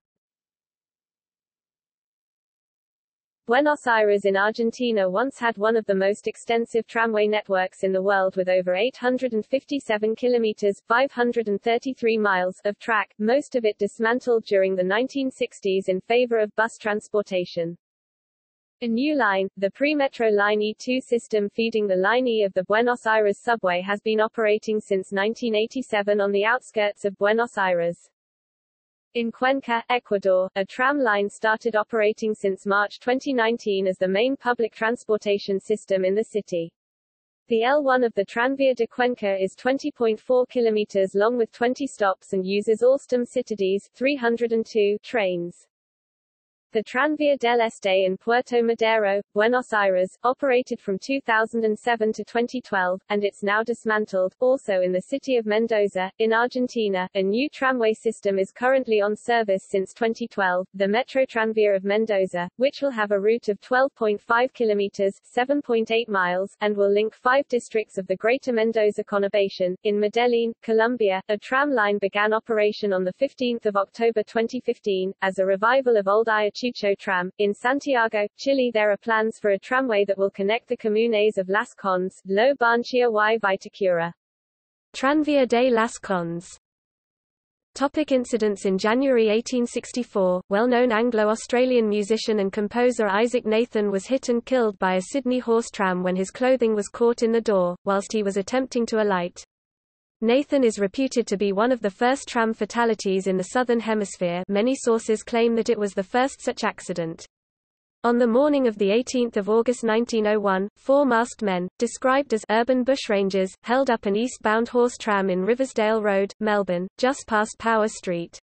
[SPEAKER 2] Buenos Aires in Argentina once had one of the most extensive tramway networks in the world with over 857 kilometers 533 miles of track, most of it dismantled during the 1960s in favor of bus transportation. A new line, the Premetro Line E2 system feeding the Line E of the Buenos Aires subway has been operating since 1987 on the outskirts of Buenos Aires. In Cuenca, Ecuador, a tram line started operating since March 2019 as the main public transportation system in the city. The L1 of the Tranvía de Cuenca is 20.4 kilometers long with 20 stops and uses Alstom Citadis 302 trains. The Tranvía del Este in Puerto Madero, Buenos Aires, operated from 2007 to 2012, and it's now dismantled. Also in the city of Mendoza, in Argentina, a new tramway system is currently on service since 2012, the Metro Tranvía of Mendoza, which will have a route of 12.5 kilometers 7.8 miles, and will link five districts of the Greater Mendoza conurbation. In Medellin, Colombia, a tram line began operation on 15 October 2015, as a revival of old Ayacucho Tram. In Santiago, Chile there are plans for a tramway that will connect the comunes of Las Condes, Lo Barnechea y Vitacura.
[SPEAKER 1] Tranvía de Las Condes Topic incidents In January 1864, well-known Anglo-Australian musician and composer Isaac Nathan was hit and killed by a Sydney horse tram when his clothing was caught in the door, whilst he was attempting to alight. Nathan is reputed to be one of the first tram fatalities in the Southern Hemisphere many sources claim that it was the first such accident. On the morning of 18 August 1901, four masked men, described as urban bushrangers, held up an eastbound horse tram in Riversdale Road, Melbourne, just past Power Street.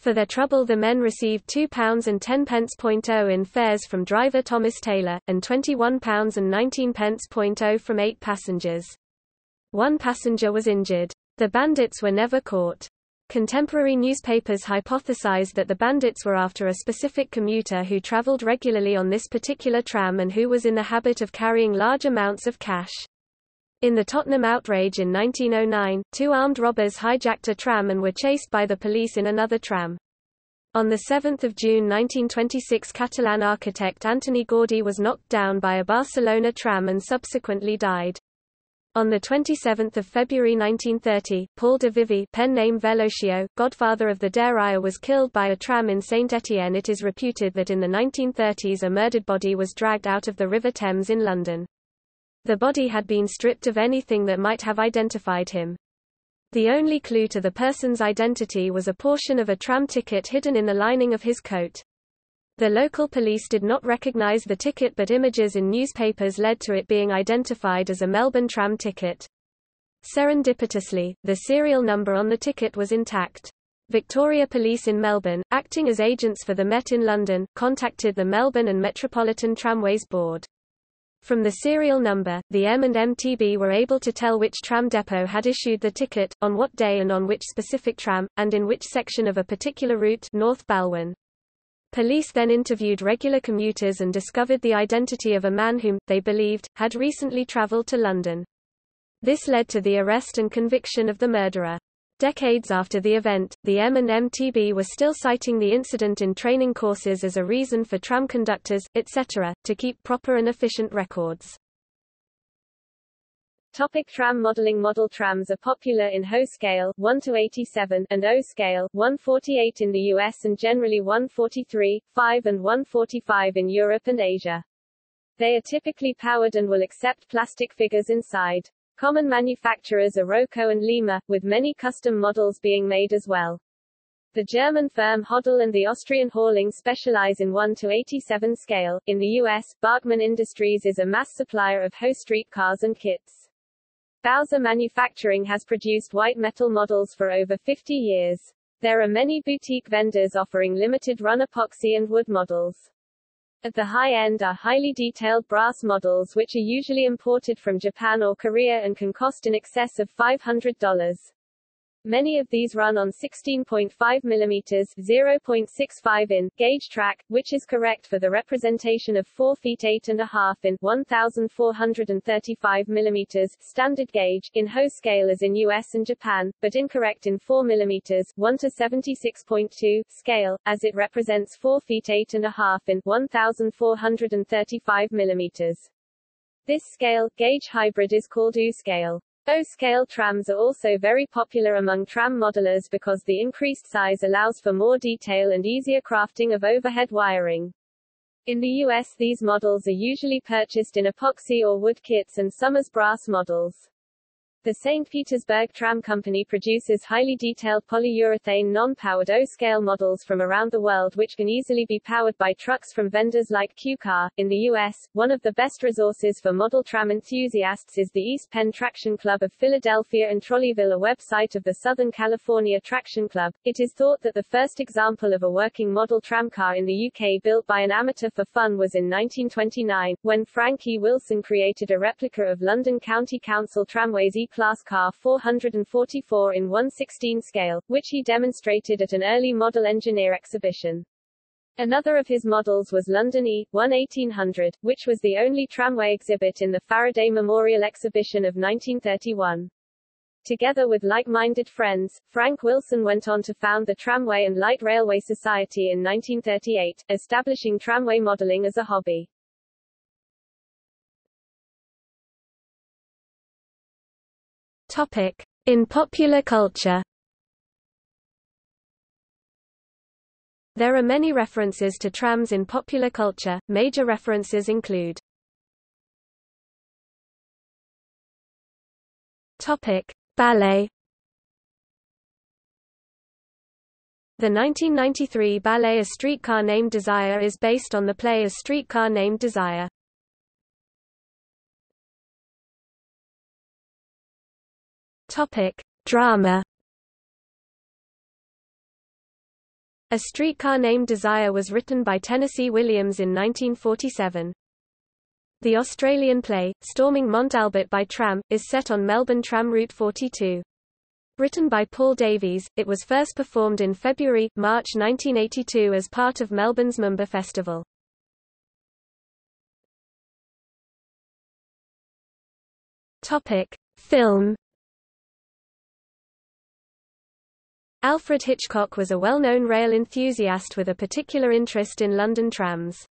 [SPEAKER 1] For their trouble the men received £2 and 10 pence.0 in fares from driver Thomas Taylor, and £21 and 19 pence.0 from eight passengers. One passenger was injured. The bandits were never caught. Contemporary newspapers hypothesized that the bandits were after a specific commuter who traveled regularly on this particular tram and who was in the habit of carrying large amounts of cash. In the Tottenham outrage in 1909, two armed robbers hijacked a tram and were chased by the police in another tram. On 7 June 1926 Catalan architect Antoni Gaudí was knocked down by a Barcelona tram and subsequently died. On 27 February 1930, Paul de Vivie pen name Velocio, godfather of the Derailleur was killed by a tram in Saint-Étienne It is reputed that in the 1930s a murdered body was dragged out of the River Thames in London. The body had been stripped of anything that might have identified him. The only clue to the person's identity was a portion of a tram ticket hidden in the lining of his coat. The local police did not recognize the ticket but images in newspapers led to it being identified as a Melbourne tram ticket. Serendipitously, the serial number on the ticket was intact. Victoria Police in Melbourne, acting as agents for the Met in London, contacted the Melbourne and Metropolitan Tramways Board. From the serial number, the M and MTB were able to tell which tram depot had issued the ticket, on what day and on which specific tram, and in which section of a particular route North Balwyn. Police then interviewed regular commuters and discovered the identity of a man whom, they believed, had recently travelled to London. This led to the arrest and conviction of the murderer. Decades after the event, the M and MTB were still citing the incident in training courses as a reason for tram conductors, etc., to keep proper and efficient records.
[SPEAKER 2] Topic tram modeling Model trams are popular in Ho scale 1 to 87 and O scale 148 in the US and generally 143, 5 and 145 in Europe and Asia. They are typically powered and will accept plastic figures inside. Common manufacturers are Roco and Lima, with many custom models being made as well. The German firm Hodel and the Austrian Halling specialize in 1 to 87 scale. In the US, Bachmann Industries is a mass supplier of Ho streetcars and kits. Bowser Manufacturing has produced white metal models for over 50 years. There are many boutique vendors offering limited run epoxy and wood models. At the high end are highly detailed brass models which are usually imported from Japan or Korea and can cost in excess of $500. Many of these run on 16.5 mm 0.65 in gauge track, which is correct for the representation of 4 feet 8 and a half in 1435 mm standard gauge in Ho scale as in US and Japan, but incorrect in 4 mm 1 to 76.2 scale, as it represents 4 feet 8 and a half in 1435 mm. This scale, gauge hybrid is called U scale. O-scale trams are also very popular among tram modelers because the increased size allows for more detail and easier crafting of overhead wiring. In the US these models are usually purchased in epoxy or wood kits and some as brass models. The St. Petersburg Tram Company produces highly detailed polyurethane non-powered O-scale models from around the world which can easily be powered by trucks from vendors like Q-Car. In the U.S., one of the best resources for model tram enthusiasts is the East Penn Traction Club of Philadelphia and Trolleyville a website of the Southern California Traction Club. It is thought that the first example of a working model tramcar in the UK built by an amateur for fun was in 1929, when Frank E. Wilson created a replica of London County Council Tramways class car 444 in 116 scale, which he demonstrated at an early model engineer exhibition. Another of his models was London E. 1 1800, which was the only tramway exhibit in the Faraday Memorial Exhibition of 1931. Together with like-minded friends, Frank Wilson went on to found the Tramway and Light Railway Society in 1938, establishing tramway modeling as a hobby.
[SPEAKER 1] Topic. In popular culture There are many references to trams in popular culture, major references include Topic. Ballet The 1993 ballet A Streetcar Named Desire is based on the play A Streetcar Named Desire. Topic: Drama. A Streetcar Named Desire was written by Tennessee Williams in 1947. The Australian play, Storming Mont Albert by Tram, is set on Melbourne Tram Route 42. Written by Paul Davies, it was first performed in February, March 1982 as part of Melbourne's Moomba Festival. Topic. Film Alfred Hitchcock was a well-known rail enthusiast with a particular interest in London trams.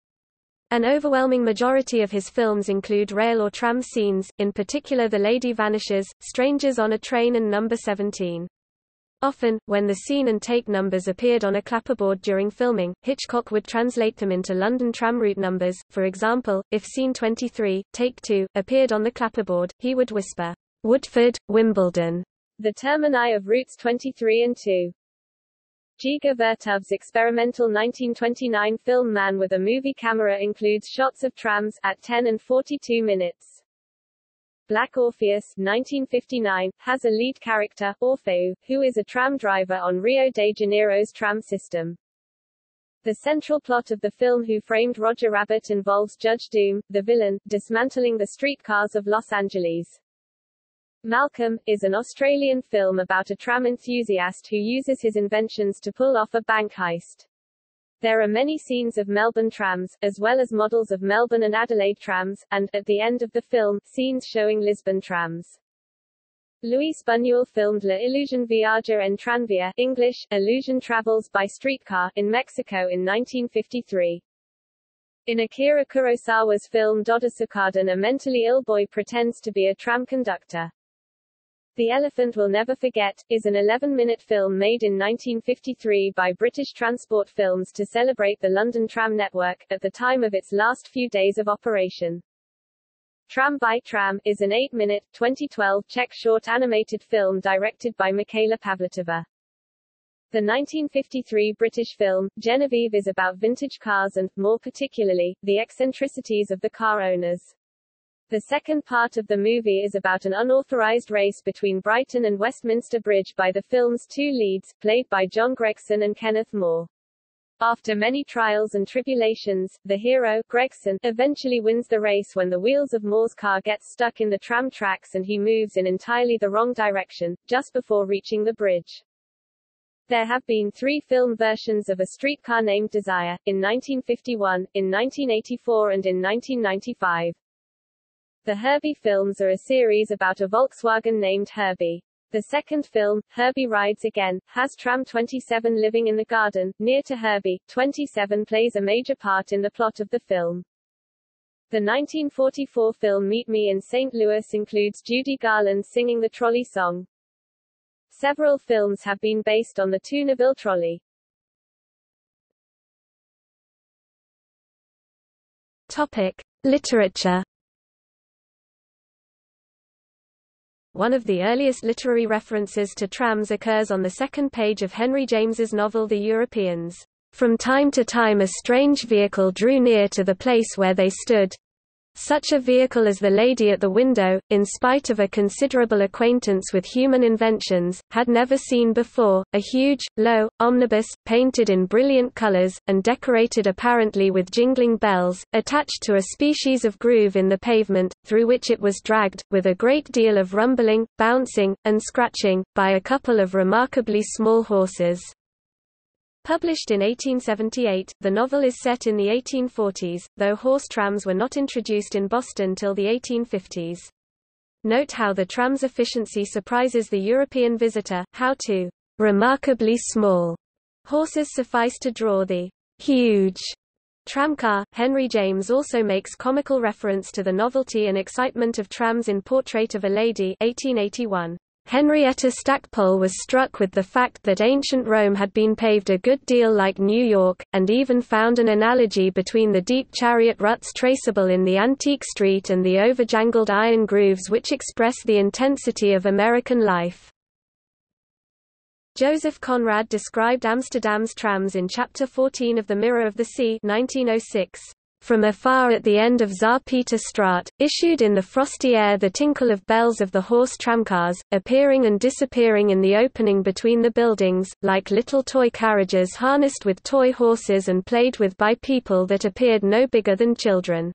[SPEAKER 1] An overwhelming majority of his films include rail or tram scenes, in particular The Lady Vanishes, Strangers on a Train and Number 17. Often, when the scene and take numbers appeared on a clapperboard during filming, Hitchcock would translate them into London tram route numbers. For example, if scene 23, take 2, appeared on the clapperboard, he would whisper, Woodford, Wimbledon,
[SPEAKER 2] the termini of routes 23 and 2. Dziga Vertov's experimental 1929 film Man with a Movie Camera includes shots of trams at 10 and 42 minutes. Black Orpheus 1959, has a lead character, Orfeu, who is a tram driver on Rio de Janeiro's tram system. The central plot of the film Who Framed Roger Rabbit involves Judge Doom, the villain, dismantling the streetcars of Los Angeles. Malcolm, is an Australian film about a tram enthusiast who uses his inventions to pull off a bank heist. There are many scenes of Melbourne trams, as well as models of Melbourne and Adelaide trams, and, at the end of the film, scenes showing Lisbon trams. Luis Buñuel filmed La Ilusión Viaja en Tranvía English, Illusion Travels by Streetcar in Mexico in 1953. In Akira Kurosawa's film Dodonshukaren a mentally ill boy pretends to be a tram conductor. The Elephant Will Never Forget, is an 11-minute film made in 1953 by British Transport Films to celebrate the London tram network, at the time of its last few days of operation. Tram by Tram, is an 8-minute, 2012 Czech short animated film directed by Michaela Pavlátová. The 1953 British film, Genevieve is about vintage cars and, more particularly, the eccentricities of the car owners. The second part of the movie is about an unauthorized race between Brighton and Westminster Bridge by the film's two leads, played by John Gregson and Kenneth More. After many trials and tribulations, the hero, Gregson, eventually wins the race when the wheels of More's car get stuck in the tram tracks and he moves in entirely the wrong direction, just before reaching the bridge. There have been three film versions of A Streetcar Named Desire, in 1951, in 1984 and in 1995. The Herbie films are a series about a Volkswagen named Herbie. The second film, Herbie Rides Again, has Tram 27 living in the garden, near to Herbie. 27 plays a major part in the plot of the film. The 1944 film Meet Me in St. Louis includes Judy Garland singing the trolley song. Several films have been based on the Toonerville trolley.
[SPEAKER 1] Topic: Literature. One of the earliest literary references to trams occurs on the second page of Henry James's novel The Europeans. From time to time a strange vehicle drew near to the place where they stood, such a vehicle as the lady at the window, in spite of a considerable acquaintance with human inventions, had never seen before, a huge, low, omnibus, painted in brilliant colors, and decorated apparently with jingling bells, attached to a species of groove in the pavement, through which it was dragged, with a great deal of rumbling, bouncing, and scratching, by a couple of remarkably small horses. Published in 1878, the novel is set in the 1840s, though horse trams were not introduced in Boston till the 1850s. Note how the tram's efficiency surprises the European visitor, how two remarkably small horses suffice to draw the huge tramcar. Henry James also makes comical reference to the novelty and excitement of trams in Portrait of a Lady 1881. Henrietta Stackpole was struck with the fact that ancient Rome had been paved a good deal like New York, and even found an analogy between the deep chariot ruts traceable in the antique street and the overjangled iron grooves which express the intensity of American life. Joseph Conrad described Amsterdam's trams in Chapter 14 of The Mirror of the Sea 1906. From afar at the end of Tsar Peter Straat, issued in the frosty air the tinkle of bells of the horse tramcars, appearing and disappearing in the opening between the buildings, like little toy carriages harnessed with toy horses and played with by people that appeared no bigger than children.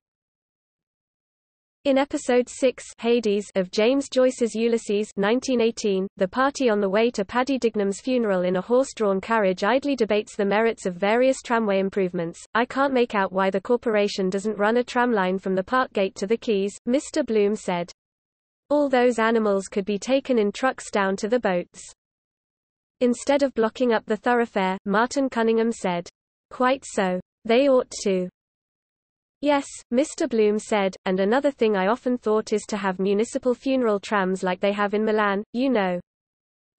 [SPEAKER 1] In episode 6 Hades of James Joyce's Ulysses 1918, the party on the way to Paddy Dignam's funeral in a horse-drawn carriage idly debates the merits of various tramway improvements. I can't make out why the corporation doesn't run a tram line from the park gate to the quays, Mr. Bloom said. All those animals could be taken in trucks down to the boats. Instead of blocking up the thoroughfare, Martin Cunningham said. Quite so. They ought to. Yes, Mr. Bloom said, and another thing I often thought is to have municipal funeral trams like they have in Milan, you know.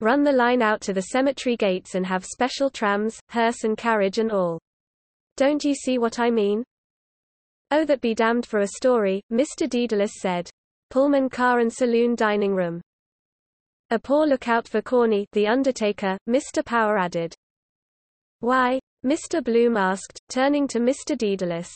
[SPEAKER 1] Run the line out to the cemetery gates and have special trams, hearse and carriage and all. Don't you see what I mean? Oh that be damned for a story, Mr. Dedalus said. Pullman car and saloon dining room. A poor lookout for Corny, the undertaker, Mr. Power added. Why? Mr. Bloom asked, turning to Mr. Dedalus.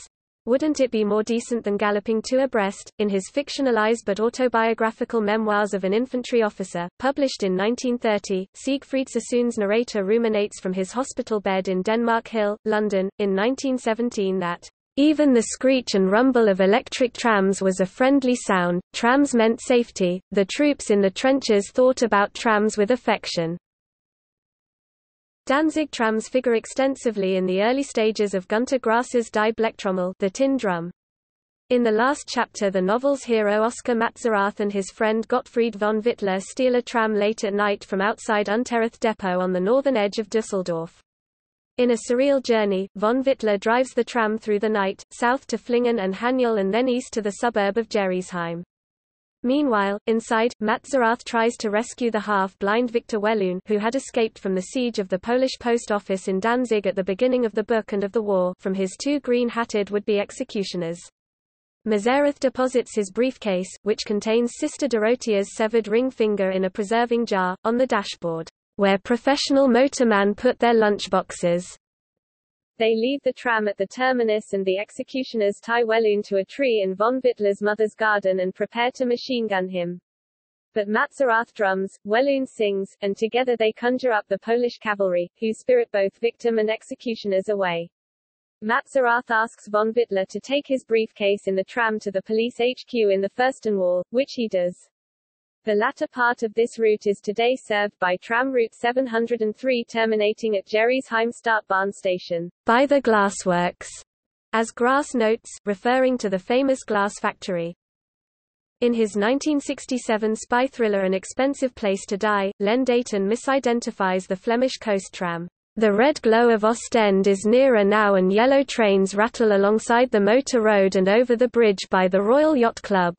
[SPEAKER 1] Wouldn't it be more decent than galloping two abreast? In his fictionalized but autobiographical Memoirs of an Infantry Officer, published in 1930, Siegfried Sassoon's narrator ruminates from his hospital bed in Denmark Hill, London, in 1917 that even the screech and rumble of electric trams was a friendly sound, trams meant safety, the troops in the trenches thought about trams with affection. Danzig trams figure extensively in the early stages of Gunter Grass's Die Blechtrommel the tin drum. In the last chapter the novel's hero Oskar Matzerath and his friend Gottfried von Vittlar steal a tram late at night from outside Unterrath depot on the northern edge of Dusseldorf. In a surreal journey, von Vittlar drives the tram through the night, south to Flingen and Haniel and then east to the suburb of Gerresheim. Meanwhile, inside, Matzerath tries to rescue the half-blind Victor Wellun who had escaped from the siege of the Polish post office in Danzig at the beginning of the book and of the war from his two green-hatted would-be executioners. Matzerath deposits his briefcase, which contains Sister Dorothea's severed ring finger in a preserving jar, on the dashboard where professional motormen put their lunchboxes.
[SPEAKER 2] They leave the tram at the terminus and the executioners tie Wellun to a tree in von Vittlar's mother's garden and prepare to machine gun him. But Matzerath drums, Wellun sings, and together they conjure up the Polish cavalry, who spirit both victim and executioners away. Matzerath asks von Vittlar to take his briefcase in the tram to the police HQ in the Fürstenwall, which he does. The latter part of this route is today served by tram route 703 terminating at Gerresheim Startbahn station.
[SPEAKER 1] By the glassworks, as Grass notes, referring to the famous glass factory. In his 1967 spy thriller An Expensive Place to Die, Len Deighton misidentifies the Flemish coast tram. The red glow of Ostend is nearer now and yellow trains rattle alongside the motor road and over the bridge by the Royal Yacht Club.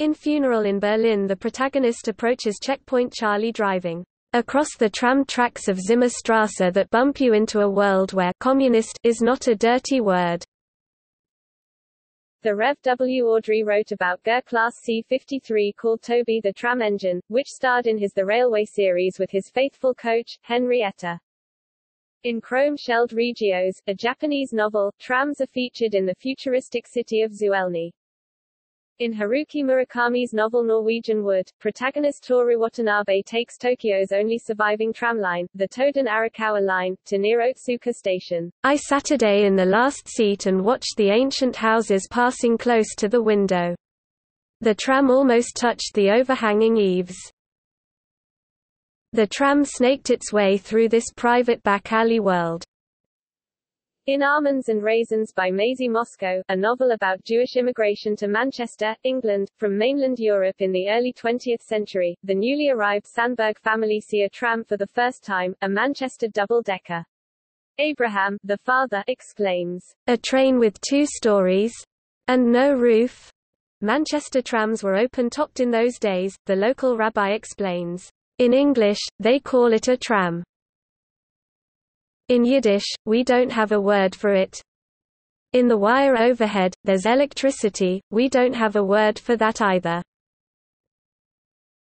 [SPEAKER 1] In Funeral in Berlin the protagonist approaches Checkpoint Charlie driving across the tram tracks of Zimmerstrasse that bump you into a world where communist is not a dirty word.
[SPEAKER 2] The Rev. W. Awdry wrote about GER Class C-53 called Toby the Tram Engine, which starred in his The Railway series with his faithful coach, Henrietta. In Chrome-Shelled Regios, a Japanese novel, trams are featured in the futuristic city of Zuelny. In Haruki Murakami's novel Norwegian Wood, protagonist Toru Watanabe takes Tokyo's only surviving tramline, the Toden Arakawa line, to near Otsuka Station.
[SPEAKER 1] I Saturday in the last seat and watched the ancient houses passing close to the window. The tram almost touched the overhanging eaves. The tram snaked its way through this private back alley world.
[SPEAKER 2] In Almonds and Raisins by Maisie Mosco, a novel about Jewish immigration to Manchester, England, from mainland Europe in the early 20th century, the newly arrived Sandberg family see a tram for the first time, a Manchester double-decker. Abraham, the father, exclaims,
[SPEAKER 1] A train with two stories? And no roof? Manchester trams were open-topped in those days, the local rabbi explains. In English, they call it a tram. In Yiddish, we don't have a word for it. In the wire overhead, there's electricity, we don't have a word for that either.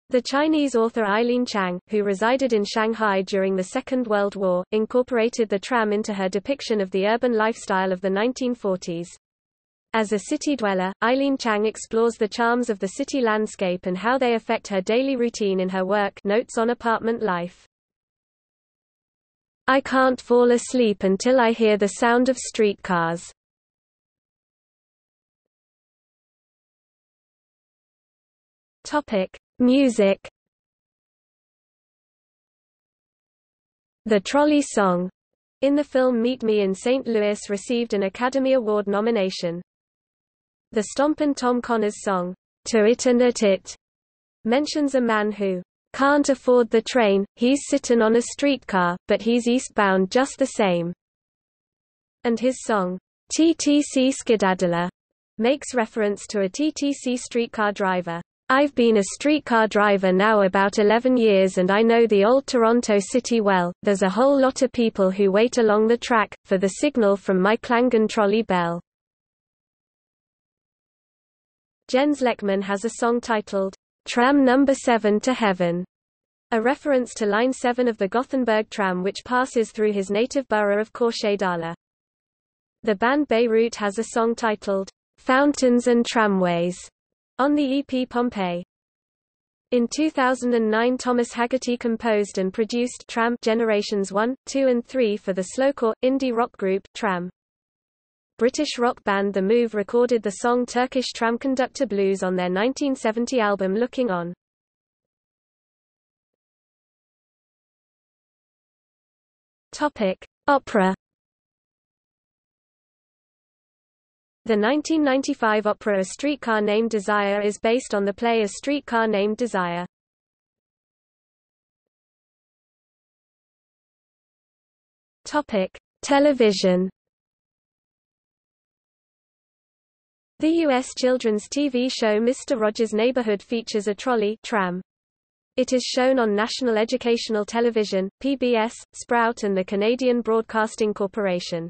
[SPEAKER 1] The Chinese author Eileen Chang, who resided in Shanghai during the Second World War, incorporated the tram into her depiction of the urban lifestyle of the 1940s. As a city dweller, Eileen Chang explores the charms of the city landscape and how they affect her daily routine in her work Notes on Apartment Life. I can't fall asleep until I hear the sound of streetcars. Topic: Music. The Trolley Song in the film Meet Me in St. Louis received an Academy Award nomination. The Stompin' Tom Connors song, To It and At It, mentions a man who can't afford the train, he's sittin' on a streetcar, but he's eastbound just the same. And his song, TTC Skedaddler, makes reference to a TTC streetcar driver. I've been a streetcar driver now about 11 years and I know the old Toronto city well. There's a whole lot of people who wait along the track, for the signal from my Klangen trolley bell. Jens Lekman has a song titled, Tram number 7 to Heaven, a reference to Line 7 of the Gothenburg tram which passes through his native borough of Kortedala. The band Beirut has a song titled, Fountains and Tramways, on the EP Pompeii. In 2009 Thomas Haggerty composed and produced Tram Generations 1, 2 and 3 for the slowcore, indie rock group, Tram. British rock band The Move recorded the song Turkish Tram Conductor Blues on their 1970 album Looking On. Topic: Opera. The 1995 opera A Streetcar Named Desire is based on the play A Streetcar Named Desire. Topic: Television. The U.S. children's TV show Mr. Rogers' Neighborhood features a trolley tram. It is shown on National Educational Television, PBS, Sprout and the Canadian Broadcasting Corporation.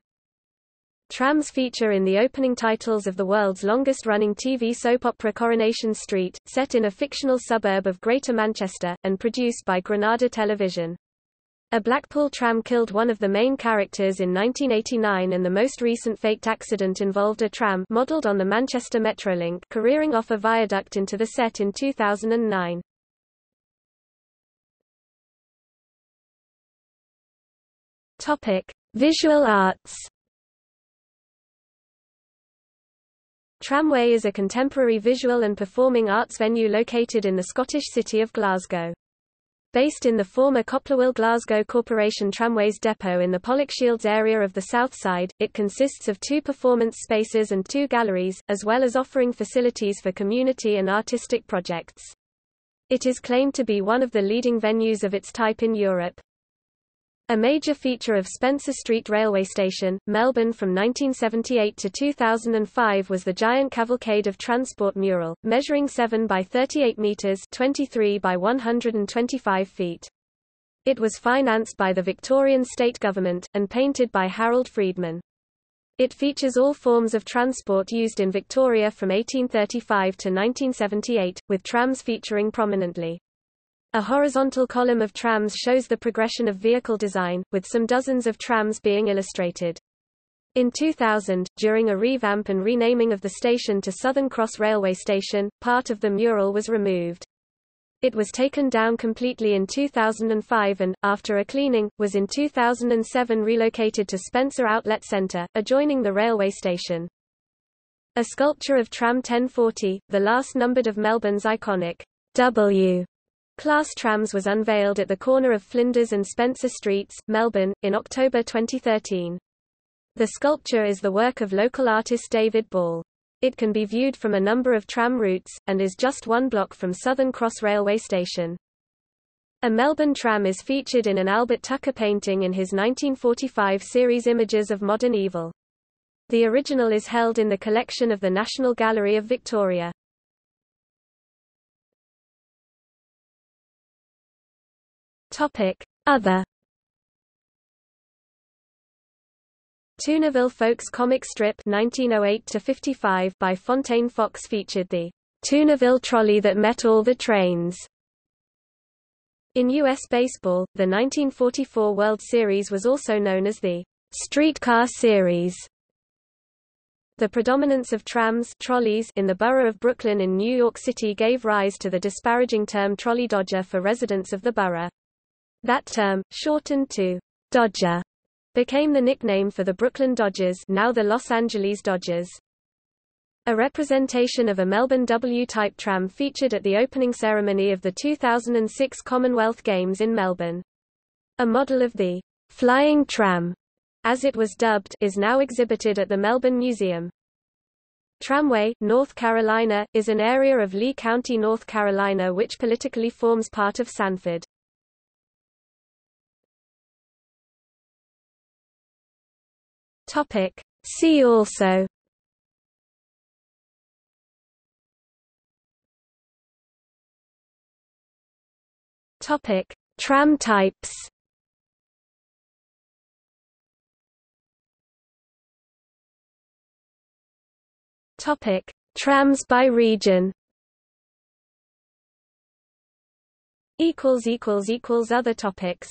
[SPEAKER 1] Trams feature in the opening titles of the world's longest-running TV soap opera Coronation Street, set in a fictional suburb of Greater Manchester, and produced by Granada Television. A Blackpool tram killed one of the main characters in 1989 and the most recent faked accident involved a tram modelled on the Manchester Metrolink careering off a viaduct into the set in 2009. Topic: Visual arts. Tramway is a contemporary visual and performing arts venue located in the Scottish city of Glasgow. Based in the former Coplawhill Glasgow Corporation Tramways depot in the Pollokshields area of the south side, it consists of two performance spaces and two galleries, as well as offering facilities for community and artistic projects. It is claimed to be one of the leading venues of its type in Europe. A major feature of Spencer Street Railway Station, Melbourne from 1978 to 2005 was the giant Cavalcade of Transport mural, measuring 7 by 38 metres 23 by 125 feet. It was financed by the Victorian state government, and painted by Harold Freedman. It features all forms of transport used in Victoria from 1835 to 1978, with trams featuring prominently. A horizontal column of trams shows the progression of vehicle design, with some dozens of trams being illustrated. In 2000, during a revamp and renaming of the station to Southern Cross Railway Station, part of the mural was removed. It was taken down completely in 2005 and, after a cleaning, was in 2007 relocated to Spencer Outlet Centre, adjoining the railway station. A sculpture of Tram 1040, the last numbered of Melbourne's iconic W Class trams was unveiled at the corner of Flinders and Spencer Streets, Melbourne, in October 2013. The sculpture is the work of local artist David Ball. It can be viewed from a number of tram routes, and is just one block from Southern Cross Railway Station. A Melbourne tram is featured in an Albert Tucker painting in his 1945 series Images of Modern Evil. The original is held in the collection of the National Gallery of Victoria. Topic: Other Toonerville Folks comic strip 1908 by Fontaine Fox featured the Toonerville trolley that met all the trains. In U.S. baseball, the 1944 World Series was also known as the Streetcar Series. The predominance of trams trolleys in the borough of Brooklyn in New York City gave rise to the disparaging term trolley dodger for residents of the borough. That term, shortened to Dodger, became the nickname for the Brooklyn Dodgers now the Los Angeles Dodgers. A representation of a Melbourne W-type tram featured at the opening ceremony of the 2006 Commonwealth Games in Melbourne. A model of the Flying Tram, as it was dubbed, is now exhibited at the Melbourne Museum. Tramway, North Carolina, is an area of Lee County, North Carolina which politically forms part of Sanford. Topic. See also Topic: Tram types. Topic: Trams by region. Equals equals equals other topics.